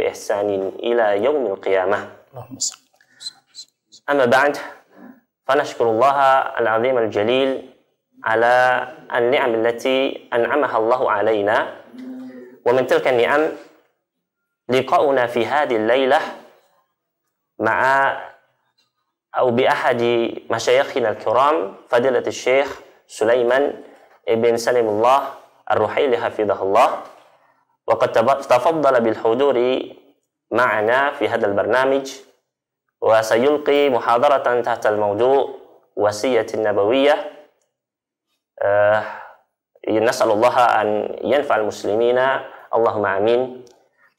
ihsanin ila yaumil qiyamah اللهم صل أما بعد فنشكر الله العظيم الجليل على النعم التي أنعمها الله علينا. ومن تلك النعم لقاؤنا في هذه الليلة مع أو بأحد مشايخنا الكرام فضيلة الشيخ سليمان بن سلم الله الرحيلي حفظه الله. وقد تفضل بالحضور معنا في هذا البرنامج وسيلقي محاضرة تحت الموضوع وصية النبوية آه، نسأل الله أن ينفع المسلمين. اللهم آمين.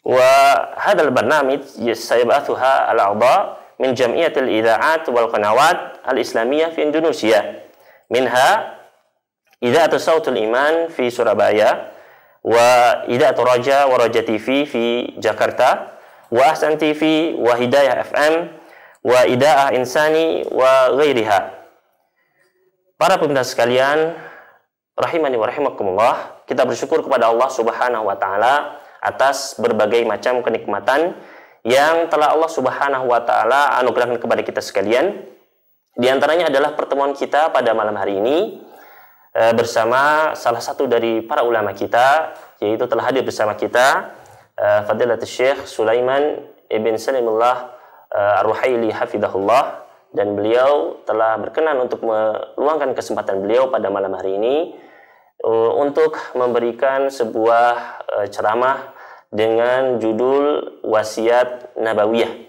وهذا البرنامج سيبعثها الأعضاء من جمعية الإذاعات والقنوات الإسلامية في إندونيسيا. منها إذاعة صوت الإيمان في سورابايا وإذاعة رجا ورجا تي في في جاكرتا وأحسن تي في وهداية اف ام وإذاعة إنساني وغيرها Para pemirsa sekalian, rahimani wa rahimakumullah, kita bersyukur kepada Allah Subhanahu wa taala atas berbagai macam kenikmatan yang telah Allah Subhanahu wa taala anugerahkan kepada kita sekalian. Di antaranya adalah pertemuan kita pada malam hari ini eh, bersama salah satu dari para ulama kita yaitu telah hadir bersama kita eh, Fadilatul Syekh Sulaiman Ibn Salimullah eh, Ar-Ruhaili hafidahullah dan beliau telah berkenan untuk meluangkan kesempatan beliau pada malam hari ini eh, untuk memberikan sebuah eh, ceramah dengan judul wasiat nabawiyah.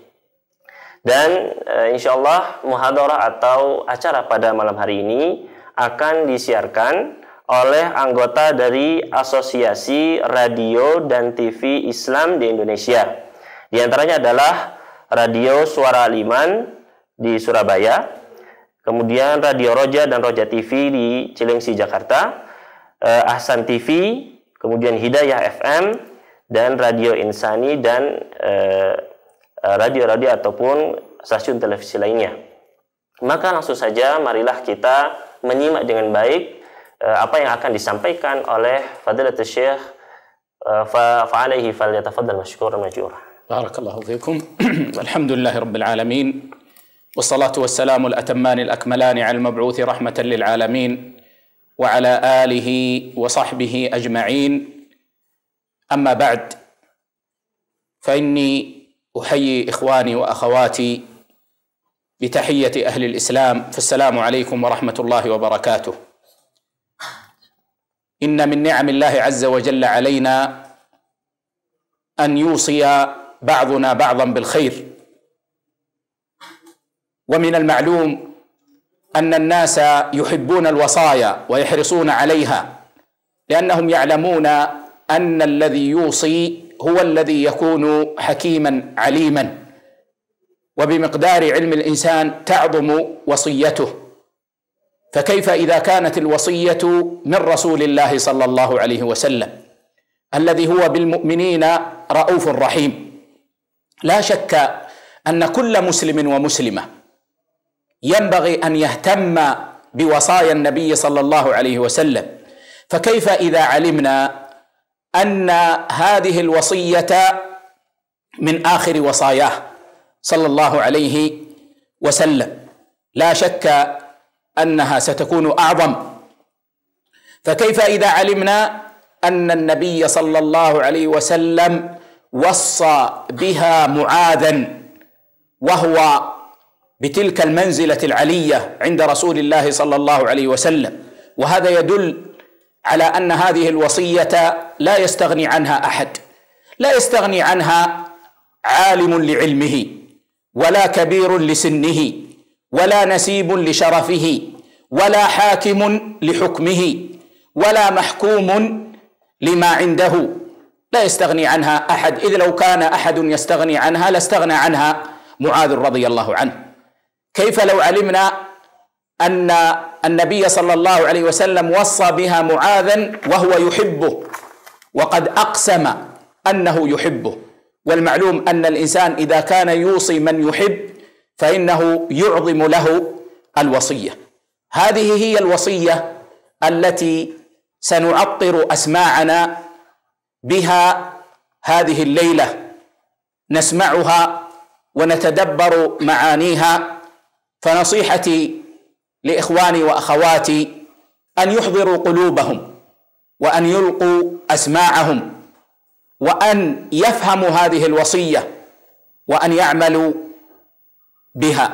Dan eh, insya Allah muhadarah atau acara pada malam hari ini akan disiarkan oleh anggota dari Asosiasi Radio dan TV Islam di Indonesia. Di antaranya adalah Radio Suara Liman di Surabaya, kemudian Radio Roja dan Roja TV di Cilengsi, Jakarta, eh, Ahsan TV, kemudian Hidayah FM, dan Radio Insani dan eh, radio-radio ataupun stasiun televisi lainnya. Maka langsung saja marilah kita menyimak dengan baik eh, apa yang akan disampaikan oleh Fadilatul Syekh fa'alaihi falyatafaddal mashkuran majura. بارك الله فيكم الحمد لله رب العالمين والصلاة والسلام الأتمان الأكملان على المبعوث رحمة للعالمين وعلى آله وصحبه أجمعين أما بعد فإني أحيي إخواني وأخواتي بتحية أهل الإسلام فالسلام عليكم ورحمة الله وبركاته. إن من نعم الله عز وجل علينا أن يوصي بعضنا بعضا بالخير. ومن المعلوم أن الناس يحبون الوصايا ويحرصون عليها لأنهم يعلمون أن الذي يوصي هو الذي يكون حكيما عليما. وبمقدار علم الإنسان تعظم وصيته. فكيف إذا كانت الوصية من رسول الله صلى الله عليه وسلم؟ الذي هو بالمؤمنين رؤوف رحيم. لا شك أن كل مسلم ومسلمة ينبغي أن يهتم بوصايا النبي صلى الله عليه وسلم. فكيف إذا علمنا أن هذه الوصية من آخر وصاياه؟ صلى الله عليه وسلم. لا شك أنها ستكون أعظم. فكيف إذا علمنا أن النبي صلى الله عليه وسلم وصى بها معاذا وهو بتلك المنزلة العلية عند رسول الله صلى الله عليه وسلم؟ وهذا يدل على أن هذه الوصية لا يستغني عنها أحد. لا يستغني عنها عالم لعلمه. ولا كبير لسنه ولا نسيب لشرفه ولا حاكم لحكمه ولا محكوم لما عنده. لا يستغني عنها أحد. إذ لو كان أحد يستغني عنها لاستغنى عنها معاذ رضي الله عنه. كيف لو علمنا أن النبي صلى الله عليه وسلم وصى بها معاذا وهو يحبه؟ وقد أقسم أنه يحبه. والمعلوم أن الإنسان إذا كان يوصي من يحب فإنه يعظم له الوصية. هذه هي الوصية التي سنعطر أسماعنا بها هذه الليلة. نسمعها ونتدبر معانيها. فنصيحتي لإخواني وأخواتي أن يحضروا قلوبهم وأن يلقوا أسماعهم. وان يفهموا هذه الوصيه وان يعملوا بها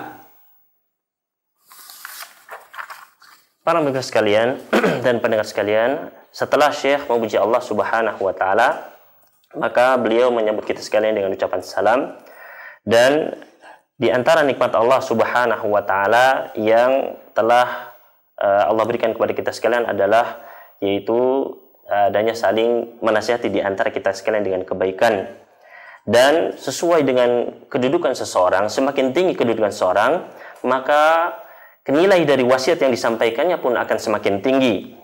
Para pemirsa sekalian dan pendengar sekalian, setelah Syekh memuji Allah Subhanahu wa taala, maka beliau menyambut kita sekalian dengan ucapan salam dan di antara nikmat Allah Subhanahu wa taala yang telah uh, Allah berikan kepada kita sekalian adalah yaitu adanya saling menasihati di antara kita sekalian dengan kebaikan dan sesuai dengan kedudukan seseorang semakin tinggi kedudukan seseorang maka nilai dari wasiat yang disampaikannya pun akan semakin tinggi.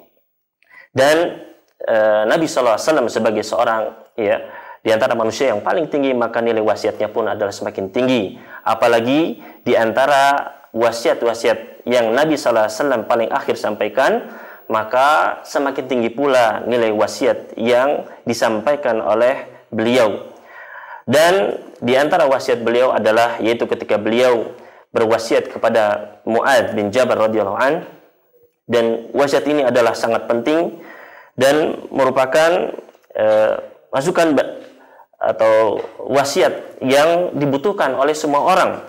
Dan e, Nabi SAW sebagai seorang ya di antara manusia yang paling tinggi maka nilai wasiatnya pun adalah semakin tinggi. Apalagi di antara wasiat-wasiat yang Nabi SAW paling akhir sampaikan maka semakin tinggi pula nilai wasiat yang disampaikan oleh beliau. Dan di antara wasiat beliau adalah yaitu ketika beliau berwasiat kepada Muad bin Jabal radhiyallahu an dan wasiat ini adalah sangat penting dan merupakan uh, masukan atau wasiat yang dibutuhkan oleh semua orang.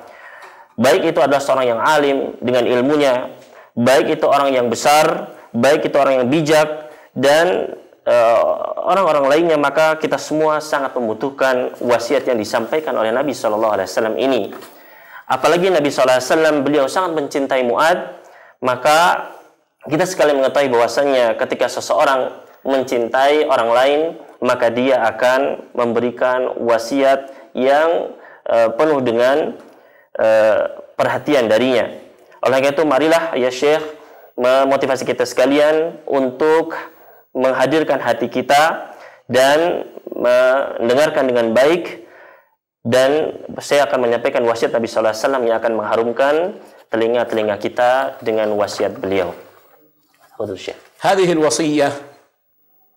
Baik itu adalah seorang yang alim dengan ilmunya, baik itu orang yang besar, baik itu orang yang bijak dan eh, orang-orang uh, lainnya maka kita semua sangat membutuhkan wasiat yang disampaikan oleh Nabi Shallallahu Alaihi Wasallam ini. Apalagi Nabi SAW beliau sangat mencintai Mu'ad, maka kita sekali mengetahui bahwasanya ketika seseorang mencintai orang lain, maka dia akan memberikan wasiat yang uh, penuh dengan uh, perhatian darinya. Oleh itu, marilah ya Syekh memotivasi kita sekalian untuk menghadirkan hati kita dan mendengarkan dengan baik dan saya akan menyampaikan wasiat Nabi Sallallahu Alaihi Wasallam yang akan mengharumkan telinga-telinga kita dengan wasiat beliau. هذه الوصية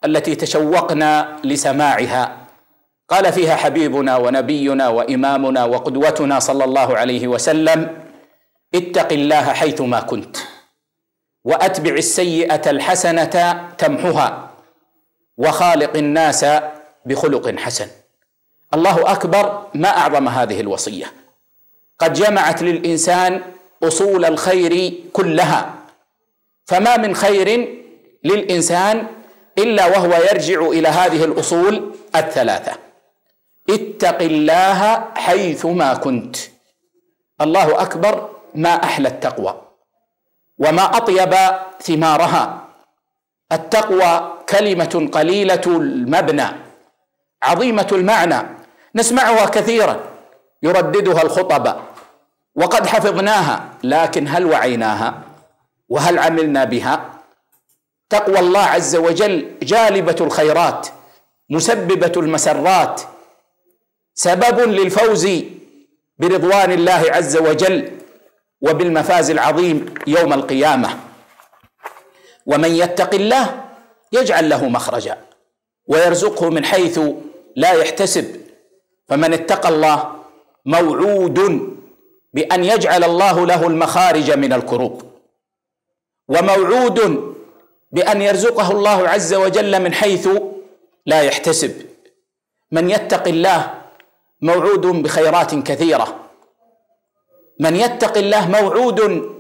التي تشوقنا لسماعها قال فيها حبيبنا ونبينا وإمامنا وقدوتنا صلى الله عليه وسلم اتق الله حيثما كنت وأتبع السيئة الحسنة تمحها وخالق الناس بخلق حسن. الله أكبر ما أعظم هذه الوصية. قد جمعت للإنسان أصول الخير كلها. فما من خير للإنسان إلا وهو يرجع إلى هذه الأصول الثلاثة. اتق الله حيثما كنت. الله أكبر ما أحلى التقوى. وما أطيب ثمارها. التقوى كلمة قليلة المبنى عظيمة المعنى نسمعها كثيرا يرددها الخطباء وقد حفظناها لكن هل وعيناها؟ وهل عملنا بها؟ تقوى الله عز وجل جالبة الخيرات مسببة المسرات. سبب للفوز برضوان الله عز وجل وبالمفاز العظيم يوم القيامة. ومن يتق الله يجعل له مخرجا ويرزقه من حيث لا يحتسب. فمن اتقى الله موعود بأن يجعل الله له المخارج من الكروب. وموعود بأن يرزقه الله عز وجل من حيث لا يحتسب. من يتق الله موعود بخيرات كثيرة. من يتق الله موعود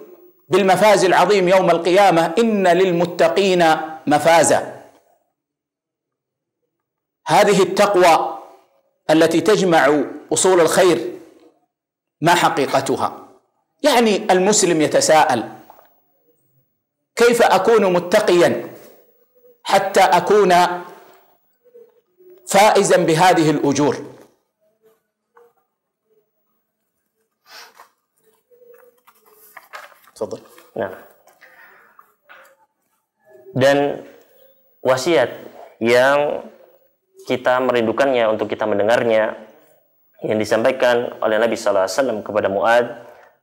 بالمفاز العظيم يوم القيامة إن للمتقين مفازا. هذه التقوى التي تجمع أصول الخير ما حقيقتها. يعني المسلم يتساءل كيف أكون متقيا حتى أكون فائزا بهذه الأجور؟ تفضل Nah. Dan wasiat yang kita merindukannya untuk kita mendengarnya yang disampaikan oleh Nabi sallallahu alaihi wasallam kepada Muad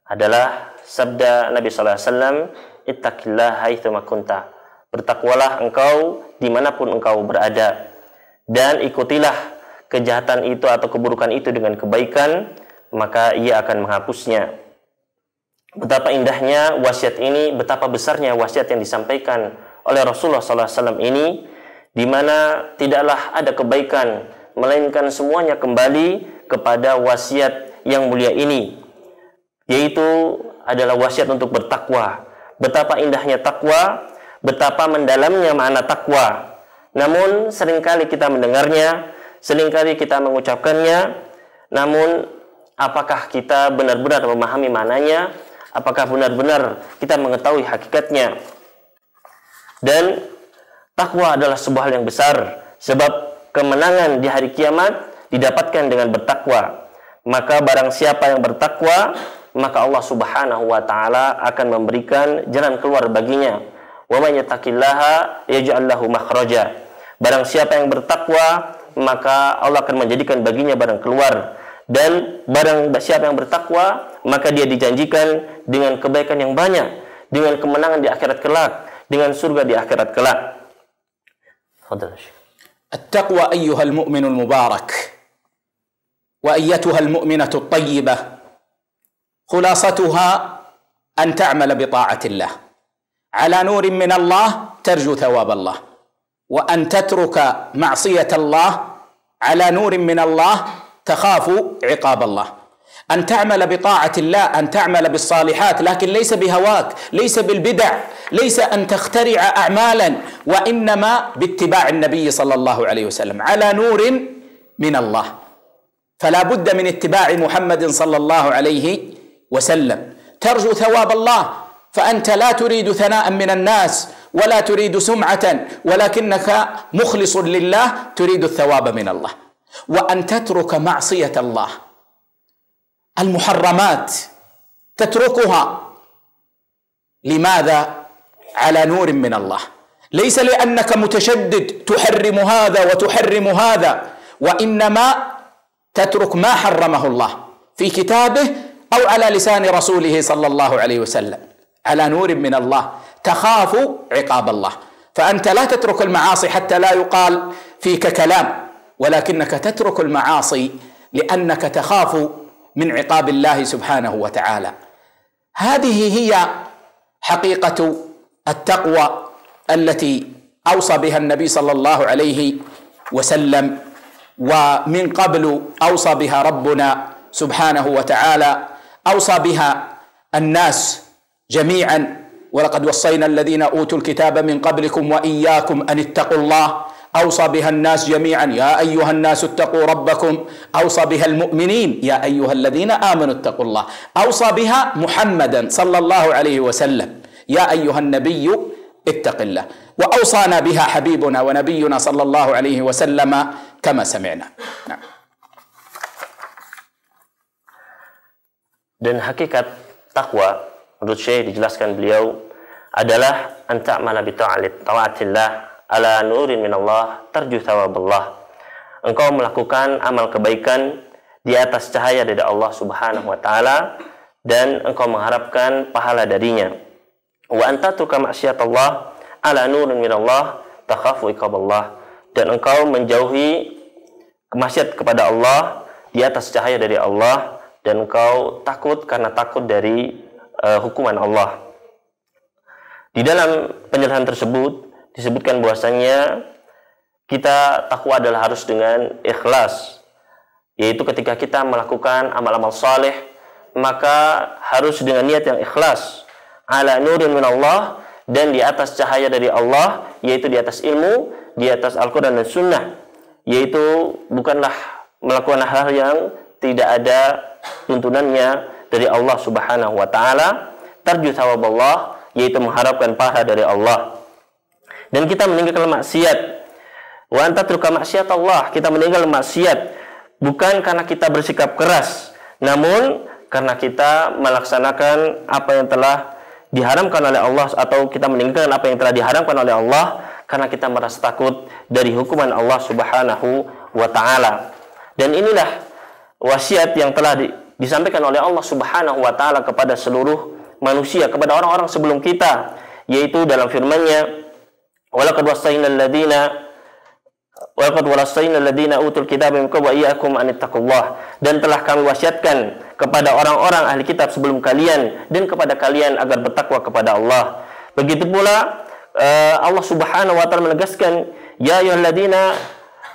adalah sabda Nabi sallallahu alaihi wasallam ittaqillah haitsu kunta bertakwalah engkau dimanapun engkau berada dan ikutilah kejahatan itu atau keburukan itu dengan kebaikan maka ia akan menghapusnya betapa indahnya wasiat ini betapa besarnya wasiat yang disampaikan oleh Rasulullah SAW ini di mana tidaklah ada kebaikan melainkan semuanya kembali kepada wasiat yang mulia ini yaitu adalah wasiat untuk bertakwa betapa indahnya takwa betapa mendalamnya makna takwa. Namun sering kali kita mendengarnya, sering kali kita mengucapkannya, namun apakah kita benar-benar memahami maknanya? Apakah benar-benar kita mengetahui hakikatnya? Dan takwa adalah sebuah hal yang besar sebab kemenangan di hari kiamat didapatkan dengan bertakwa. Maka barang siapa yang bertakwa, maka Allah Subhanahu wa taala akan memberikan jalan keluar baginya Wa may yattaqillaha yaj'al lahu makhraja. Barang siapa yang bertakwa, maka Allah akan menjadikan baginya barang keluar. Dan barang siapa yang bertakwa, maka dia dijanjikan dengan kebaikan yang banyak, dengan kemenangan di akhirat kelak, dengan surga di akhirat kelak. التقوى أيها المؤمن المبارك وأيتها المؤمنة الطيبة خلاصتها أن تعمل بطاعة الله على نور من الله ترجو ثواب الله وان تترك معصيه الله على نور من الله تخاف عقاب الله. أن تعمل بطاعة الله أن تعمل بالصالحات لكن ليس بهواك ليس بالبدع ليس أن تخترع اعمالا وإنما باتباع النبي صلى الله عليه وسلم على نور من الله. فلا بد من اتباع محمد صلى الله عليه وسلم. ترجو ثواب الله فأنت لا تريد ثناء من الناس ولا تريد سمعة ولكنك مخلص لله تريد الثواب من الله. وأن تترك معصية الله. المحرمات تتركها. لماذا؟ على نور من الله. ليس لأنك متشدد تحرم هذا وتحرم هذا وإنما تترك ما حرمه الله في كتابه أو على لسان رسوله صلى الله عليه وسلم. على نور من الله تخاف عقاب الله. فأنت لا تترك المعاصي حتى لا يقال فيك كلام. ولكنك تترك المعاصي لأنك تخاف من عقاب الله سبحانه وتعالى. هذه هي حقيقة التقوى التي أوصى بها النبي صلى الله عليه وسلم ومن قبل أوصى بها ربنا سبحانه وتعالى. أوصى بها الناس جميعا. ولقد وصينا الذين أوتوا الكتاب من قبلكم وإياكم أن اتقوا الله. أوصى بها الناس جميعا يا أيها الناس اتقوا ربكم. أوصى بها المؤمنين يا أيها الذين آمنوا اتقوا الله. أوصى بها محمدا صلى الله عليه وسلم. يا أيها النبي اتق الله. وأوصانا بها حبيبنا ونبينا صلى الله عليه وسلم كما سمعنا. نعم. dan hakikat takwa menurut Syekh dijelaskan beliau adalah anta mala bi taatillah ala nurin min Allah tarju thawaballah. Engkau melakukan amal kebaikan di atas cahaya dari Allah Subhanahu wa taala dan engkau mengharapkan pahala darinya. Wa anta tuka maksiatallah ala nurin min Allah takhafu iqaballah dan engkau menjauhi kemaksiat kepada Allah di atas cahaya dari Allah dan engkau takut karena takut dari uh, hukuman Allah. Di dalam penjelasan tersebut disebutkan bahwasanya kita takwa adalah harus dengan ikhlas, yaitu ketika kita melakukan amal-amal saleh maka harus dengan niat yang ikhlas. Ala nurin min Allah dan di atas cahaya dari Allah yaitu di atas ilmu di atas Al-Quran dan Sunnah. Yaitu bukanlah melakukan hal yang tidak ada tuntunannya dari Allah Subhanahu wa taala, tarju thawab Allah yaitu mengharapkan pahala dari Allah. Dan kita meninggalkan maksiat. Wa antatruka maksiat Allah, kita meninggal maksiat. Bukan karena kita bersikap keras, namun karena kita melaksanakan apa yang telah diharamkan oleh Allah atau kita meninggalkan apa yang telah diharamkan oleh Allah karena kita merasa takut dari hukuman Allah Subhanahu wa taala. Dan inilah wasiat yang telah di, disampaikan oleh Allah Subhanahu wa taala kepada seluruh manusia, kepada orang-orang sebelum kita, yaitu dalam firman-Nya, "Walaqad wasaina alladziina Walaqad wasaina alladziina utul kitaba min wa iyyakum an Dan telah kami wasiatkan kepada orang-orang ahli kitab sebelum kalian dan kepada kalian agar bertakwa kepada Allah. Begitu pula uh, Allah Subhanahu wa taala menegaskan, "Ya ayyuhalladzina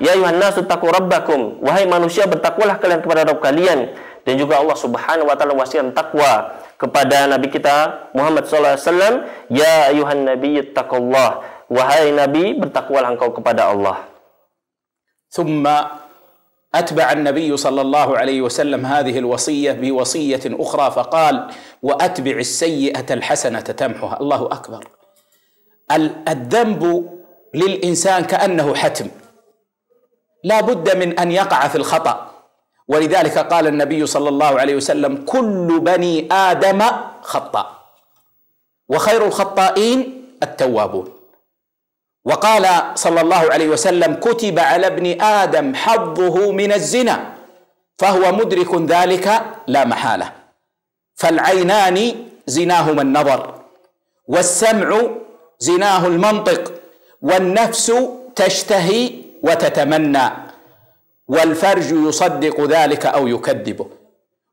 ya ayuhan nasu taqu rabbakum." Wahai manusia, bertakwalah kalian kepada Rabb kalian. Dan juga Allah Subhanahu wa taala wasiat takwa kepada nabi kita Muhammad sallallahu alaihi wasallam, "Ya ayuhan nabiyyu taqullah." Wahai nabi, bertakwalah engkau kepada Allah. ثم أتبع النبي صلى الله عليه وسلم هذه الوصية بوصية أخرى فقال وأتبع السيئة الحسنة تمحها. الله أكبر. الذنب للإنسان كأنه حتم. لا بد من أن يقع في الخطأ. ولذلك قال النبي صلى الله عليه وسلم كل بني آدم خطأ وخير الخطائين التوابون. وقال صلى الله عليه وسلم كتب على ابن آدم حظه من الزنا فهو مدرك ذلك لا محالة. فالعينان زناهما النظر والسمع زناه المنطق والنفس تشتهي وتتمنى والفرج يصدق ذلك أو يكذبه.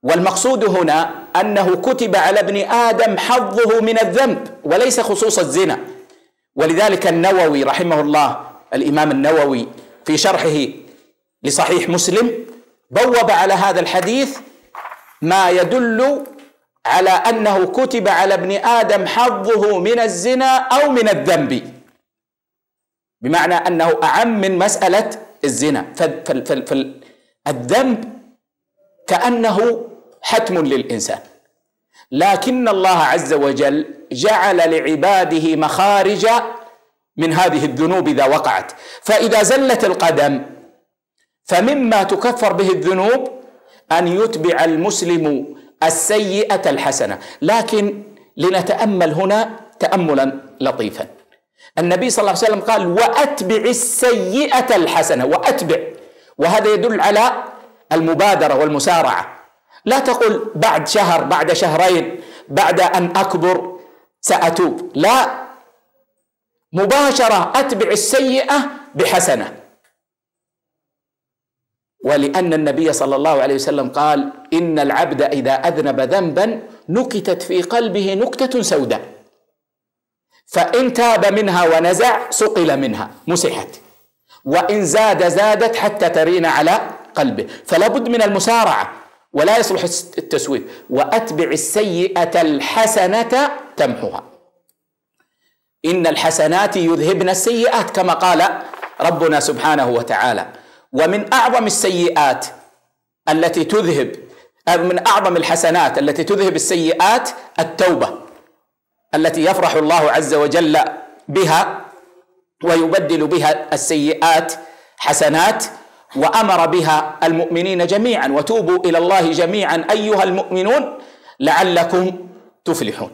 والمقصود هنا أنه كتب على ابن آدم حظه من الذنب وليس خصوص الزنا. ولذلك النووي رحمه الله الإمام النووي في شرحه لصحيح مسلم بوب على هذا الحديث ما يدل على أنه كتب على ابن آدم حظه من الزنا أو من الذنب. بمعنى أنه أعم من مسألة الزنا. فالذنب كأنه حتم للإنسان. لكن الله عز وجل جعل لعباده مخارج من هذه الذنوب إذا وقعت. فإذا زلت القدم فمما تكفر به الذنوب أن يتبع المسلم السيئة الحسنة. لكن لنتأمل هنا تاملا لطيفا. النبي صلى الله عليه وسلم قال وأتبع السيئة الحسنة. وأتبع. وهذا يدل على المبادرة والمسارعة. لا تقل بعد شهر بعد شهرين بعد أن أكبر سأتوب. لا. مباشرة أتبع السيئة بحسنة. ولأن النبي صلى الله عليه وسلم قال إن العبد إذا أذنب ذنبا نكتت في قلبه نكتة سوداء. فإن تاب منها ونزع سقل منها مسحت. وإن زاد زادت حتى ترين على قلبه. فلا بد من المسارعة. ولا يصلح التسويف. وأتبع السيئة الحسنة تمحها إن الحسنات يذهبن السيئات كما قال ربنا سبحانه وتعالى. ومن أعظم السيئات التي تذهب من أعظم الحسنات التي تذهب السيئات التوبة التي يفرح الله عز وجل بها ويبدل بها السيئات حسنات وامر بها المؤمنين جميعا وتوبوا إلى الله جميعا ايها المؤمنون لعلكم تفلحون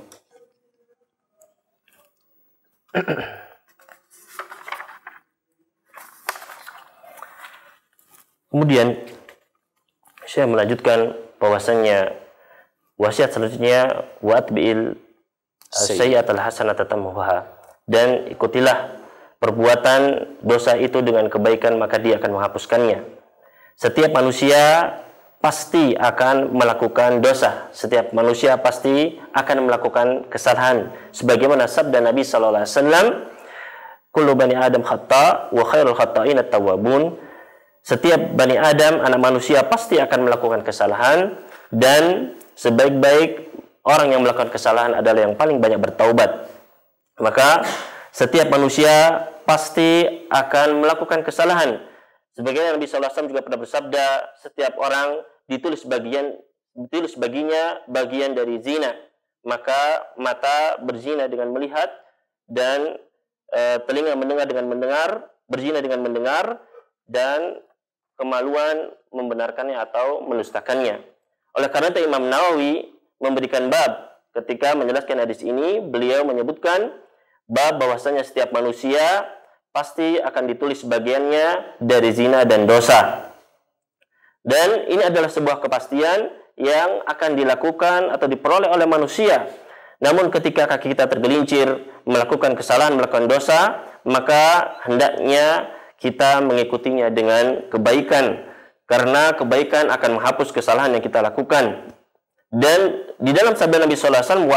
Kemudian saya melanjutkan bahwasannya wasiat selanjutnya buat bil sayyatul hasanata tamuha dan ikutilah perbuatan dosa itu dengan kebaikan maka dia akan menghapuskannya. Setiap manusia pasti akan melakukan dosa. Setiap manusia pasti akan melakukan kesalahan. Sebagaimana sabda Nabi sallallahu alaihi wasallam, "Kullu bani Adam khata wa khairul khata'in at-tawwabun." Setiap bani Adam, anak manusia pasti akan melakukan kesalahan dan sebaik-baik orang yang melakukan kesalahan adalah yang paling banyak bertaubat. Maka setiap manusia pasti akan melakukan kesalahan. Sebagaimana Nabi SAW juga pernah bersabda, setiap orang ditulis bagian ditulis baginya bagian dari zina. Maka mata berzina dengan melihat dan e, telinga mendengar dengan mendengar berzina dengan mendengar dan kemaluan membenarkannya atau mendustakannya. Oleh karena itu Imam Nawawi memberikan bab ketika menjelaskan hadis ini, beliau menyebutkan bab bahwasanya setiap manusia pasti akan ditulis bagiannya dari zina dan dosa. Dan ini adalah sebuah kepastian yang akan dilakukan atau diperoleh oleh manusia. Namun ketika kaki kita tergelincir, melakukan kesalahan, melakukan dosa, maka hendaknya kita mengikutinya dengan kebaikan karena kebaikan akan menghapus kesalahan yang kita lakukan dan di dalam sabda Nabi Alaihi Wasallam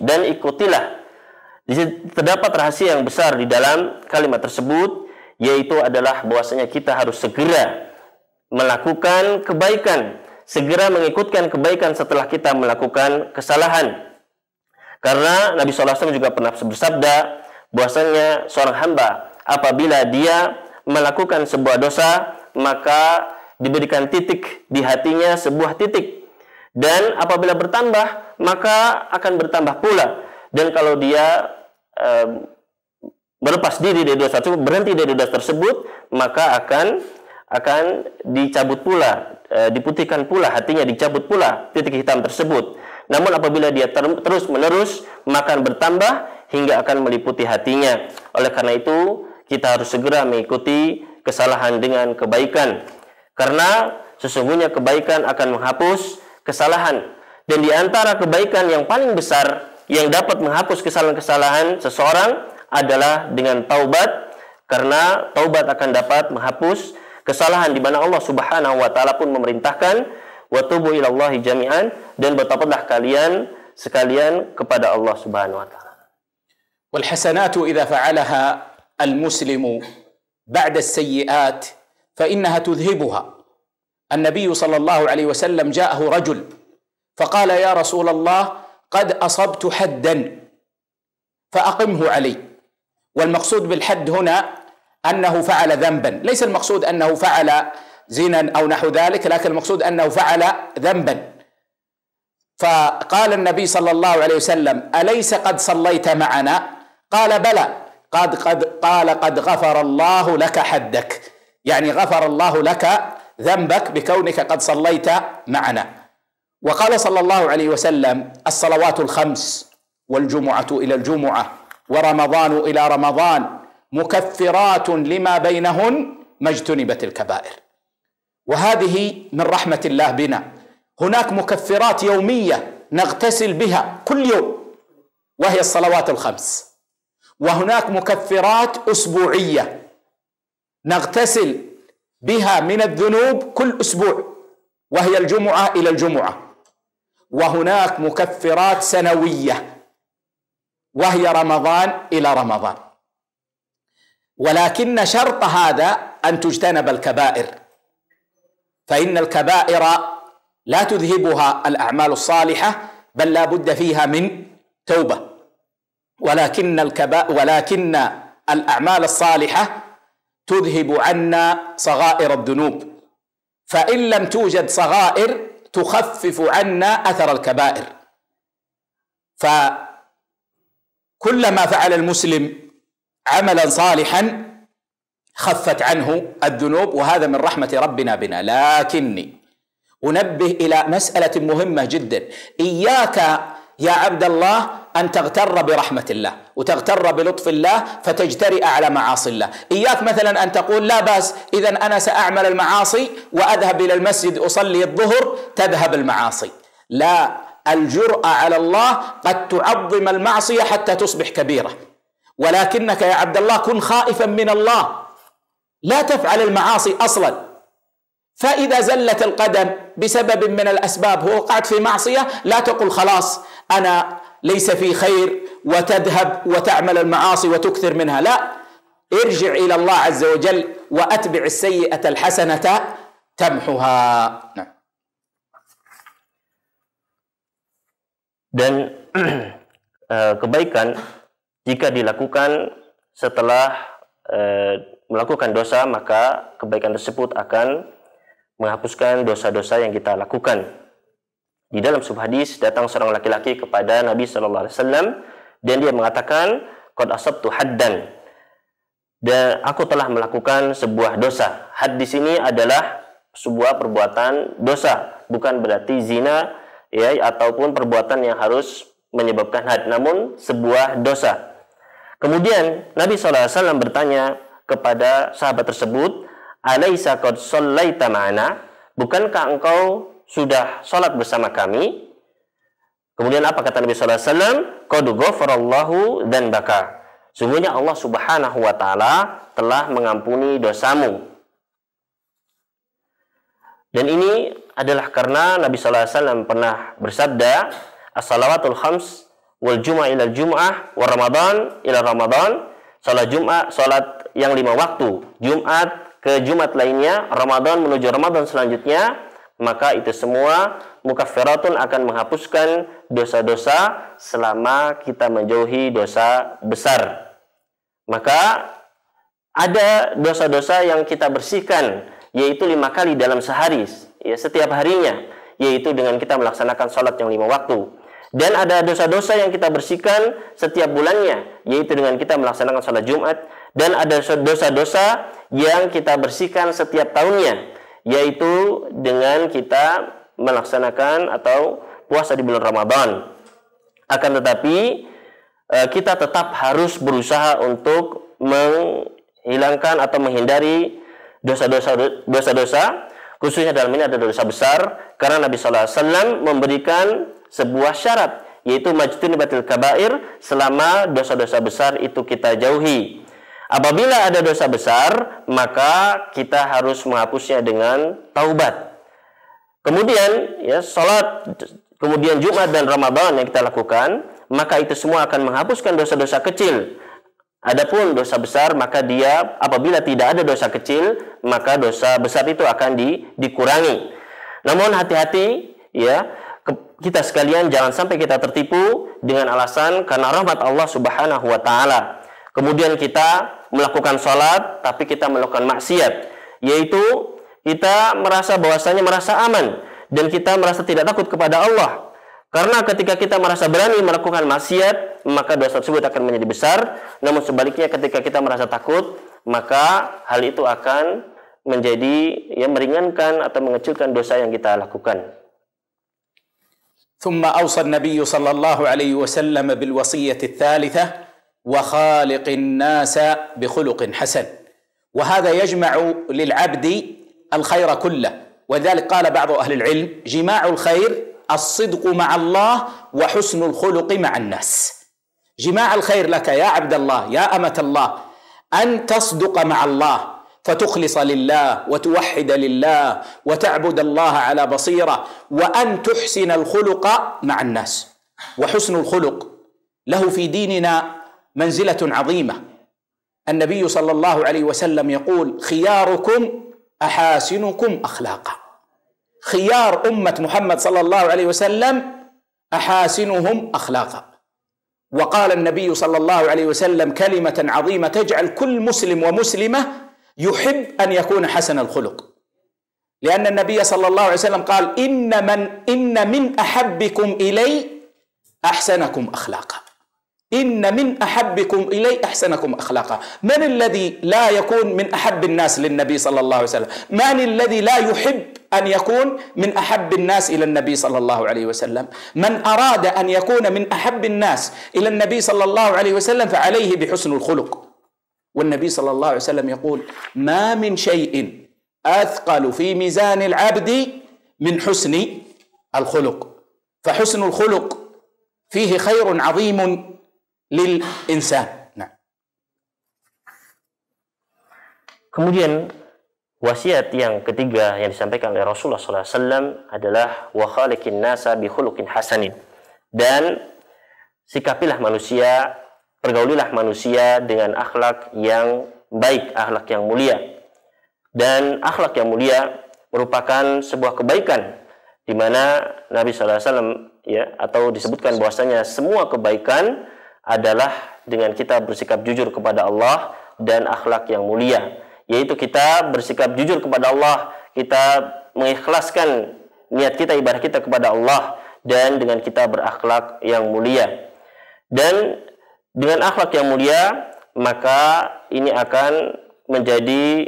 dan ikutilah terdapat rahasia yang besar di dalam kalimat tersebut yaitu adalah bahwasanya kita harus segera melakukan kebaikan segera mengikutkan kebaikan setelah kita melakukan kesalahan karena Nabi SAW juga pernah bersabda bahwasanya seorang hamba apabila dia melakukan sebuah dosa, maka diberikan titik di hatinya sebuah titik. Dan apabila bertambah, maka akan bertambah pula. Dan kalau dia e, berlepas diri dari dosa tersebut, berhenti dari dosa tersebut, maka akan akan dicabut pula, e, diputihkan pula, hatinya dicabut pula titik hitam tersebut. Namun apabila dia ter terus menerus, maka bertambah hingga akan meliputi hatinya. Oleh karena itu, kita harus segera mengikuti kesalahan dengan kebaikan. Karena sesungguhnya kebaikan akan menghapus kesalahan. Dan di antara kebaikan yang paling besar yang dapat menghapus kesalahan-kesalahan seseorang adalah dengan taubat karena taubat akan dapat menghapus kesalahan di mana Allah Subhanahu wa taala pun memerintahkan wa tubu ilallahi jami'an dan bertobatlah kalian sekalian kepada Allah Subhanahu wa taala. Wal hasanatu idza fa'alaha المسلم بعد السيئات فإنها تذهبها النبي صلى الله عليه وسلم جاءه رجل فقال يا رسول الله قد أصبت حدا فأقمه علي والمقصود بالحد هنا أنه فعل ذنبا. ليس المقصود أنه فعل زنا أو نحو ذلك لكن المقصود أنه فعل ذنبا. فقال النبي صلى الله عليه وسلم أليس قد صليت معنا؟ قال بلى. قد قد قال قد غفر الله لك حدك. يعني غفر الله لك ذنبك بكونك قد صليت معنا. وقال صلى الله عليه وسلم الصلوات الخمس والجمعة إلى الجمعة ورمضان إلى رمضان مكفرات لما بينهن ما اجتنبت الكبائر. وهذه من رحمة الله بنا. هناك مكفرات يومية نغتسل بها كل يوم وهي الصلوات الخمس. وهناك مكفرات أسبوعية نغتسل بها من الذنوب كل أسبوع وهي الجمعة إلى الجمعة. وهناك مكفرات سنوية وهي رمضان إلى رمضان. ولكن شرط هذا أن تجتنب الكبائر. فإن الكبائر لا تذهبها الأعمال الصالحة بل لا بد فيها من توبة. ولكن الكبا ولكن الأعمال الصالحة تذهب عنا صغائر الذنوب. فإن لم توجد صغائر تخفف عنا أثر الكبائر. فكلما فعل المسلم عملا صالحا خفت عنه الذنوب وهذا من رحمة ربنا بنا. لكني أنبه إلى مسألة مهمة جدا. إياك يا عبد الله أن تغتر برحمة الله. وتغتر بلطف الله فتجترئ على معاصي الله. إياك مثلا أن تقول لا بأس إذا أنا سأعمل المعاصي وأذهب إلى المسجد أصلي الظهر تذهب المعاصي. لا الجرأة على الله قد تعظم المعصية حتى تصبح كبيرة. ولكنك يا عبد الله كن خائفا من الله. لا تفعل المعاصي أصلا. فإذا زلت القدم بسبب من الأسباب ووقعت في معصية لا تقل خلاص أنا ليس في خير وتذهب وتعمل المعاصي وتكثر منها لا ارجع إلى الله عز وجل وأتبع السيئة الحسنة تمحها نعم dan uh, kebaikan jika dilakukan setelah uh, melakukan dosa maka kebaikan tersebut akan menghapuskan dosa-dosa yang kita lakukan. Di dalam sebuah hadis datang seorang laki-laki kepada Nabi Shallallahu Alaihi Wasallam dan dia mengatakan, "Qad asabtu haddan." dan aku telah melakukan sebuah dosa. Had di sini adalah sebuah perbuatan dosa, bukan berarti zina ya ataupun perbuatan yang harus menyebabkan had, namun sebuah dosa. Kemudian Nabi SAW bertanya kepada sahabat tersebut, "Alaisa qad shallaita ma'ana?" Bukankah engkau sudah sholat bersama kami? Kemudian apa kata Nabi SAW? Qad ghafarallahu dan baka. Sungguhnya Allah Subhanahu wa taala telah mengampuni dosamu. Dan ini adalah karena Nabi SAW pernah bersabda, As-salawatul khams wal jum'ah ila jum'ah wa ramadan ila ramadan. Salat Jumat, salat yang lima waktu, Jumat ke Jumat lainnya, Ramadan menuju Ramadan selanjutnya, maka itu semua mukaffiratun akan menghapuskan dosa-dosa selama kita menjauhi dosa besar. Maka ada dosa-dosa yang kita bersihkan yaitu lima kali dalam sehari ya setiap harinya yaitu dengan kita melaksanakan sholat yang lima waktu dan ada dosa-dosa yang kita bersihkan setiap bulannya yaitu dengan kita melaksanakan sholat Jumat dan ada dosa-dosa yang kita bersihkan setiap tahunnya yaitu dengan kita melaksanakan atau puasa di bulan Ramadan akan tetapi Eh, kita tetap harus berusaha untuk menghilangkan atau menghindari dosa-dosa dosa-dosa khususnya dalam ini ada dosa besar karena Nabi SAW memberikan sebuah syarat yaitu majtunibatil kabair selama dosa-dosa besar itu kita jauhi. Apabila ada dosa besar, maka kita harus menghapusnya dengan taubat. Kemudian ya salat kemudian Jumat dan Ramadan yang kita lakukan maka itu semua akan menghapuskan dosa-dosa kecil. Adapun dosa besar, maka dia apabila tidak ada dosa kecil, maka dosa besar itu akan di, dikurangi. Namun hati-hati ya, kita sekalian jangan sampai kita tertipu dengan alasan karena rahmat Allah Subhanahu wa taala. Kemudian kita melakukan sholat tapi kita melakukan maksiat, yaitu kita merasa bahwasanya merasa aman dan kita merasa tidak takut kepada Allah karena ketika kita merasa berani melakukan maksiat, maka dosa tersebut akan menjadi besar. Namun sebaliknya ketika kita merasa takut, maka hal itu akan menjadi yang meringankan atau mengecilkan dosa yang kita lakukan. ثم أوصى النبي صلى الله عليه وسلم بالوصية الثالثة وخالق الناس بخلق حسن. وهذا يجمع للعبد الخير كله. ولذلك قال بعض أهل العلم جماع الخير الصدق مع الله وحسن الخلق مع الناس. جماع الخير لك يا عبد الله يا أمة الله أن تصدق مع الله فتخلص لله وتوحد لله وتعبد الله على بصيرة وأن تحسن الخلق مع الناس. وحسن الخلق له في ديننا منزلة عظيمة. النبي صلى الله عليه وسلم يقول خياركم أحاسنكم أخلاقا. خيار أمة محمد صلى الله عليه وسلم أحاسنهم أخلاقا. وقال النبي صلى الله عليه وسلم كلمة عظيمة تجعل كل مسلم ومسلمة يحب أن يكون حسن الخلق. لأن النبي صلى الله عليه وسلم قال إن من إن من أحبكم إلي أحسنكم أخلاقا. إن من أحبكم إلي أحسنكم أخلاقا. من الذي لا يكون من أحب الناس للنبي صلى الله عليه وسلم؟ من الذي لا يحب أن يكون من أحب الناس إلى النبي صلى الله عليه وسلم؟ من أراد أن يكون من أحب الناس إلى النبي صلى الله عليه وسلم فعليه بحسن الخلق. والنبي صلى الله عليه وسلم يقول ما من شيء أثقل في ميزان العبد من حسن الخلق. فحسن الخلق فيه خير عظيم lil insan. Nah. Kemudian wasiat yang ketiga yang disampaikan oleh Rasulullah SAW adalah wa khaliqin nasa bi khuluqin hasanin dan sikapilah manusia, pergaulilah manusia dengan akhlak yang baik, akhlak yang mulia. Dan akhlak yang mulia merupakan sebuah kebaikan di mana Nabi SAW ya atau disebutkan bahwasanya semua kebaikan adalah dengan kita bersikap jujur kepada Allah dan akhlak yang mulia yaitu kita bersikap jujur kepada Allah kita mengikhlaskan niat kita ibadah kita kepada Allah dan dengan kita berakhlak yang mulia dan dengan akhlak yang mulia maka ini akan menjadi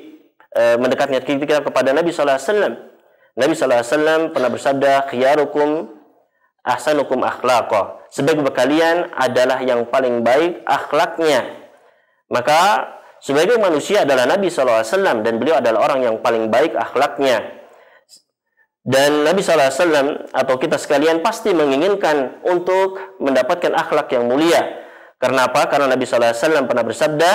e, mendekatnya kita kepada Nabi wasallam. Nabi wasallam pernah bersabda, "Khiyarukum ahsanukum akhlaqa." Sebaik kalian adalah yang paling baik akhlaknya. Maka sebagai manusia adalah Nabi wasallam dan beliau adalah orang yang paling baik akhlaknya. Dan Nabi SAW atau kita sekalian pasti menginginkan untuk mendapatkan akhlak yang mulia. Karena apa? Karena Nabi SAW pernah bersabda,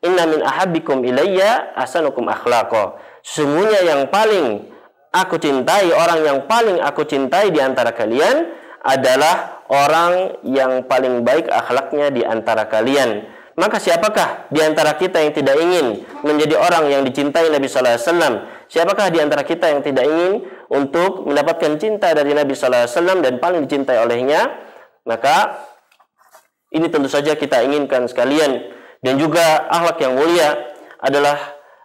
Inna min ahabbikum ilayya asanukum akhlaqo. Sesungguhnya yang paling aku cintai, orang yang paling aku cintai di antara kalian adalah orang yang paling baik akhlaknya di antara kalian. Maka siapakah di antara kita yang tidak ingin menjadi orang yang dicintai Nabi Sallallahu Alaihi Wasallam? Siapakah di antara kita yang tidak ingin untuk mendapatkan cinta dari Nabi Sallallahu Alaihi Wasallam dan paling dicintai olehnya? Maka ini tentu saja kita inginkan sekalian dan juga akhlak yang mulia adalah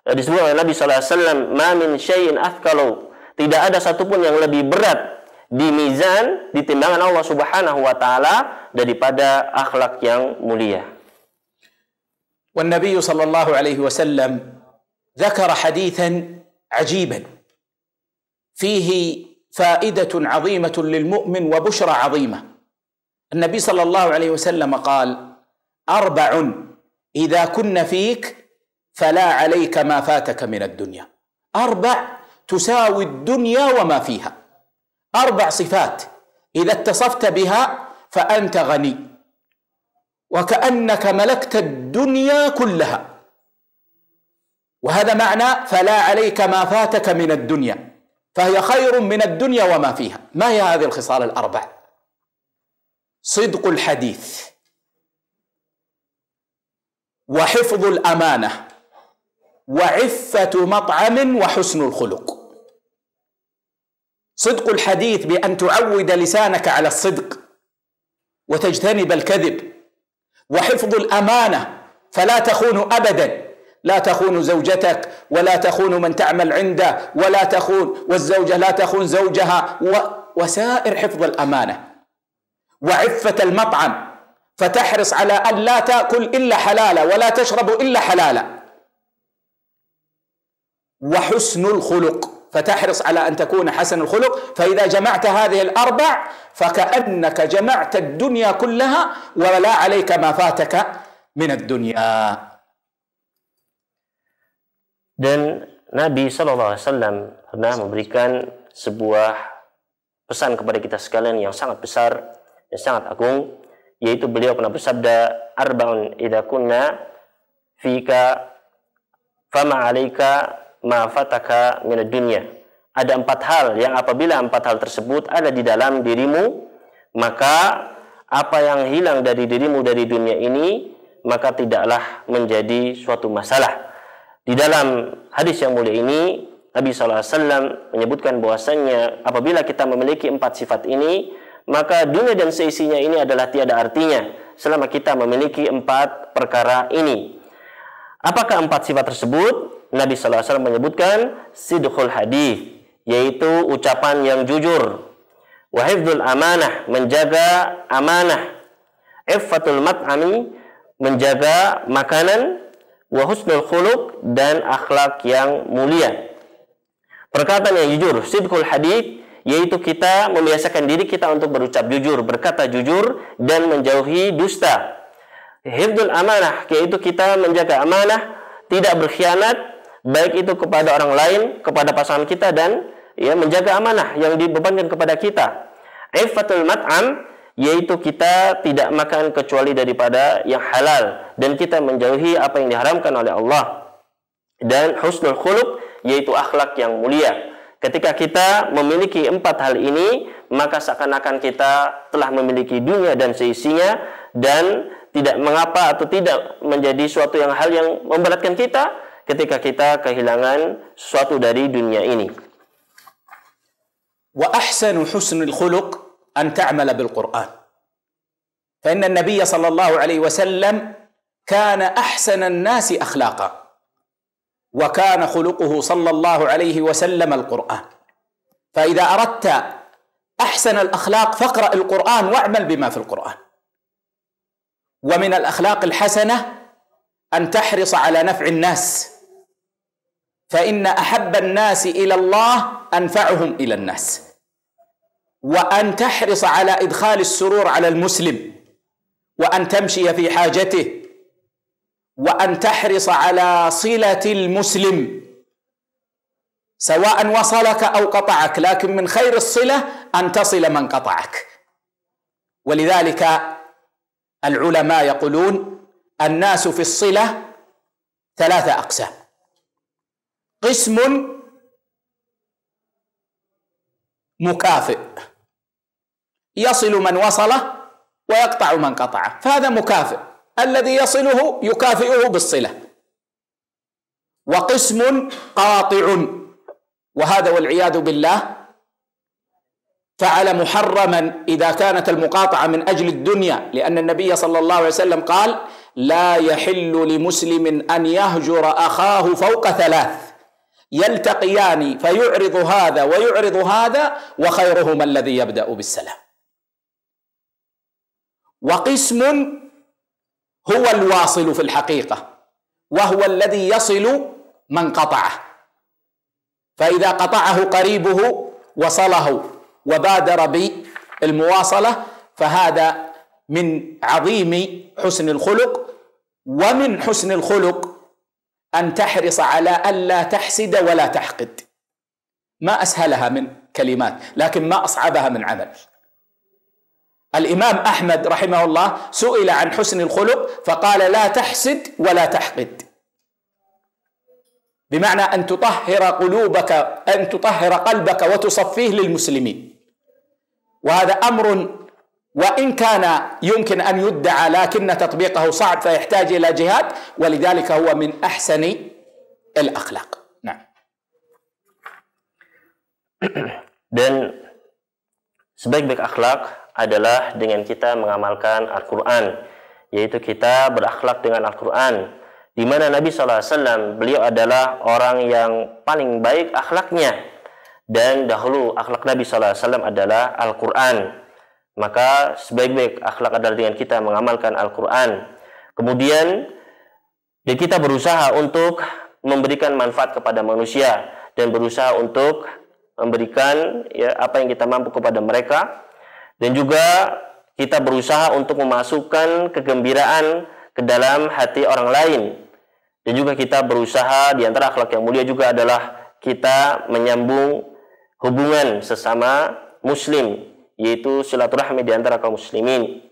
eh, disebut oleh Nabi Sallallahu Alaihi Wasallam, "Ma min syai'in athqalu." Tidak ada satupun yang lebih berat di mizan di timbangan Allah Subhanahu wa taala daripada akhlak yang mulia. والنبي صلى الله عليه وسلم ذكر حديثا عجيبا فيه فائده عظيمه للمؤمن وبشرى عظيمه النبي صلى الله عليه وسلم قال أربع اذا كن فيك فلا عليك ما فاتك من الدنيا أربع تساوي الدنيا وما فيها أربع صفات. إذا اتصفت بها فأنت غني. وكأنك ملكت الدنيا كلها. وهذا معنى فلا عليك ما فاتك من الدنيا. فهي خير من الدنيا وما فيها. ما هي هذه الخصال الأربع؟ صدق الحديث. وحفظ الأمانة. وعفة مطعم وحسن الخلق. صدق الحديث بأن تعود لسانك على الصدق وتجتنب الكذب وحفظ الأمانة فلا تخون ابدا. لا تخون زوجتك ولا تخون من تعمل عنده ولا تخون والزوجة لا تخون زوجها وسائر حفظ الأمانة وعفة المطعم فتحرص على أن لا تأكل إلا حلالا ولا تشرب إلا حلالا. وحسن الخلق فتحرص على ان تكون حسن الخلق فاذا جمعت هذه الاربع فكانك جمعت الدنيا كلها ولا عليك ما فاتك من الدنيا dan Nabi SAW pernah memberikan sebuah pesan kepada kita sekalian yang sangat besar dan sangat agung yaitu beliau pernah bersabda arbaun idza kunna fika fama alaika ma fataka min dunya. Ada empat hal yang apabila empat hal tersebut ada di dalam dirimu, maka apa yang hilang dari dirimu dari dunia ini maka tidaklah menjadi suatu masalah. Di dalam hadis yang mulia ini Nabi SAW menyebutkan bahwasannya apabila kita memiliki empat sifat ini maka dunia dan seisinya ini adalah tiada artinya selama kita memiliki empat perkara ini. Apakah empat sifat tersebut? Nabi SAW menyebutkan sidqul hadis yaitu ucapan yang jujur. Wahifdul amanah menjaga amanah. Iffatul mat'ami menjaga makanan. Wa husnul khuluq dan akhlak yang mulia. Perkataan yang jujur sidqul hadis yaitu kita membiasakan diri kita untuk berucap jujur berkata jujur dan menjauhi dusta. Hifdul amanah yaitu kita menjaga amanah tidak berkhianat baik itu kepada orang lain, kepada pasangan kita dan ya menjaga amanah yang dibebankan kepada kita. Ifatul mat'am yaitu kita tidak makan kecuali daripada yang halal dan kita menjauhi apa yang diharamkan oleh Allah. Dan husnul khuluq yaitu akhlak yang mulia. Ketika kita memiliki empat hal ini, maka seakan-akan kita telah memiliki dunia dan seisinya dan tidak mengapa atau tidak menjadi suatu yang hal yang memberatkan kita, ketika kita kehilangan sesuatu dari dunia ini. وأحسن حسن الخلق أن تعمل بالقرآن فإن النبي صلى الله عليه وسلم كان أحسن الناس أخلاقا وكان خلقه صلى الله عليه وسلم القرآن فإذا أردت أحسن الأخلاق فاقرأ القرآن واعمل بما في القرآن ومن الأخلاق الحسنة أن تحرص على نفع الناس فإن أحب الناس إلى الله أنفعهم إلى الناس. وأن تحرص على إدخال السرور على المسلم. وأن تمشي في حاجته. وأن تحرص على صلة المسلم. سواء وصلك أو قطعك لكن من خير الصلة أن تصل من قطعك. ولذلك العلماء يقولون الناس في الصلة ثلاثة أقسام. قسم مكافئ. يصل من وصله ويقطع من قطعه. فهذا مكافئ. الذي يصله يكافئه بالصلة. وقسم قاطع. وهذا والعياذ بالله فعل محرما إذا كانت المقاطعة من أجل الدنيا. لأن النبي صلى الله عليه وسلم قال لا يحل لمسلم أن يهجر أخاه فوق ثلاث. يلتقيان فيعرض هذا ويعرض هذا وخيرهما الذي يبدأ بالسلام. وقسم هو الواصل في الحقيقة وهو الذي يصل من قطعه. فإذا قطعه قريبه وصله وبادر بالمواصلة فهذا من عظيم حسن الخلق ومن حسن الخلق أن تحرص على الا تحسد ولا تحقد. ما أسهلها من كلمات لكن ما أصعبها من عمل. الإمام أحمد رحمه الله سئل عن حسن الخلق فقال لا تحسد ولا تحقد. بمعنى أن تطهر قلوبك أن تطهر قلبك وتصفيه للمسلمين. وهذا أمر وان كان يمكن ان يدعى لكن تطبيقه صعب فيحتاج الى جهاد ولذلك هو من احسن الاخلاق نعم dan sebaik-baik akhlak adalah dengan kita mengamalkan Al-Quran yaitu kita berakhlak dengan Al-Quran di mana Nabi SAW beliau adalah orang yang paling baik akhlaknya dan dahulu akhlak Nabi SAW adalah Al-Quran maka sebaik-baik akhlak adalah dengan kita mengamalkan Al-Quran. Kemudian dan kita berusaha untuk memberikan manfaat kepada manusia dan berusaha untuk memberikan ya, apa yang kita mampu kepada mereka. Dan juga kita berusaha untuk memasukkan kegembiraan ke dalam hati orang lain. Dan juga kita berusaha di antara akhlak yang mulia juga adalah kita menyambung hubungan sesama muslim yaitu silaturahmi di antara kaum muslimin.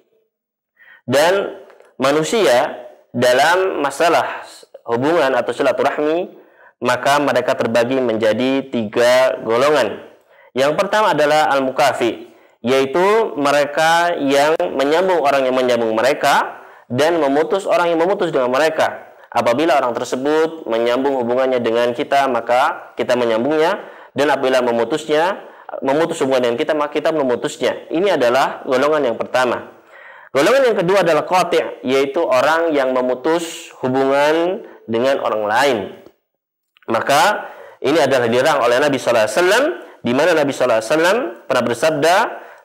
Dan manusia dalam masalah hubungan atau silaturahmi maka mereka terbagi menjadi tiga golongan. Yang pertama adalah al-mukafi yaitu mereka yang menyambung orang yang menyambung mereka dan memutus orang yang memutus dengan mereka. Apabila orang tersebut menyambung hubungannya dengan kita maka kita menyambungnya. Dan apabila memutusnya memutus hubungan dengan kita maka kita memutusnya. Ini adalah golongan yang pertama. Golongan yang kedua adalah qati' yaitu orang yang memutus hubungan dengan orang lain. Maka ini adalah dirang oleh Nabi sallallahu alaihi di mana Nabi sallallahu alaihi pernah bersabda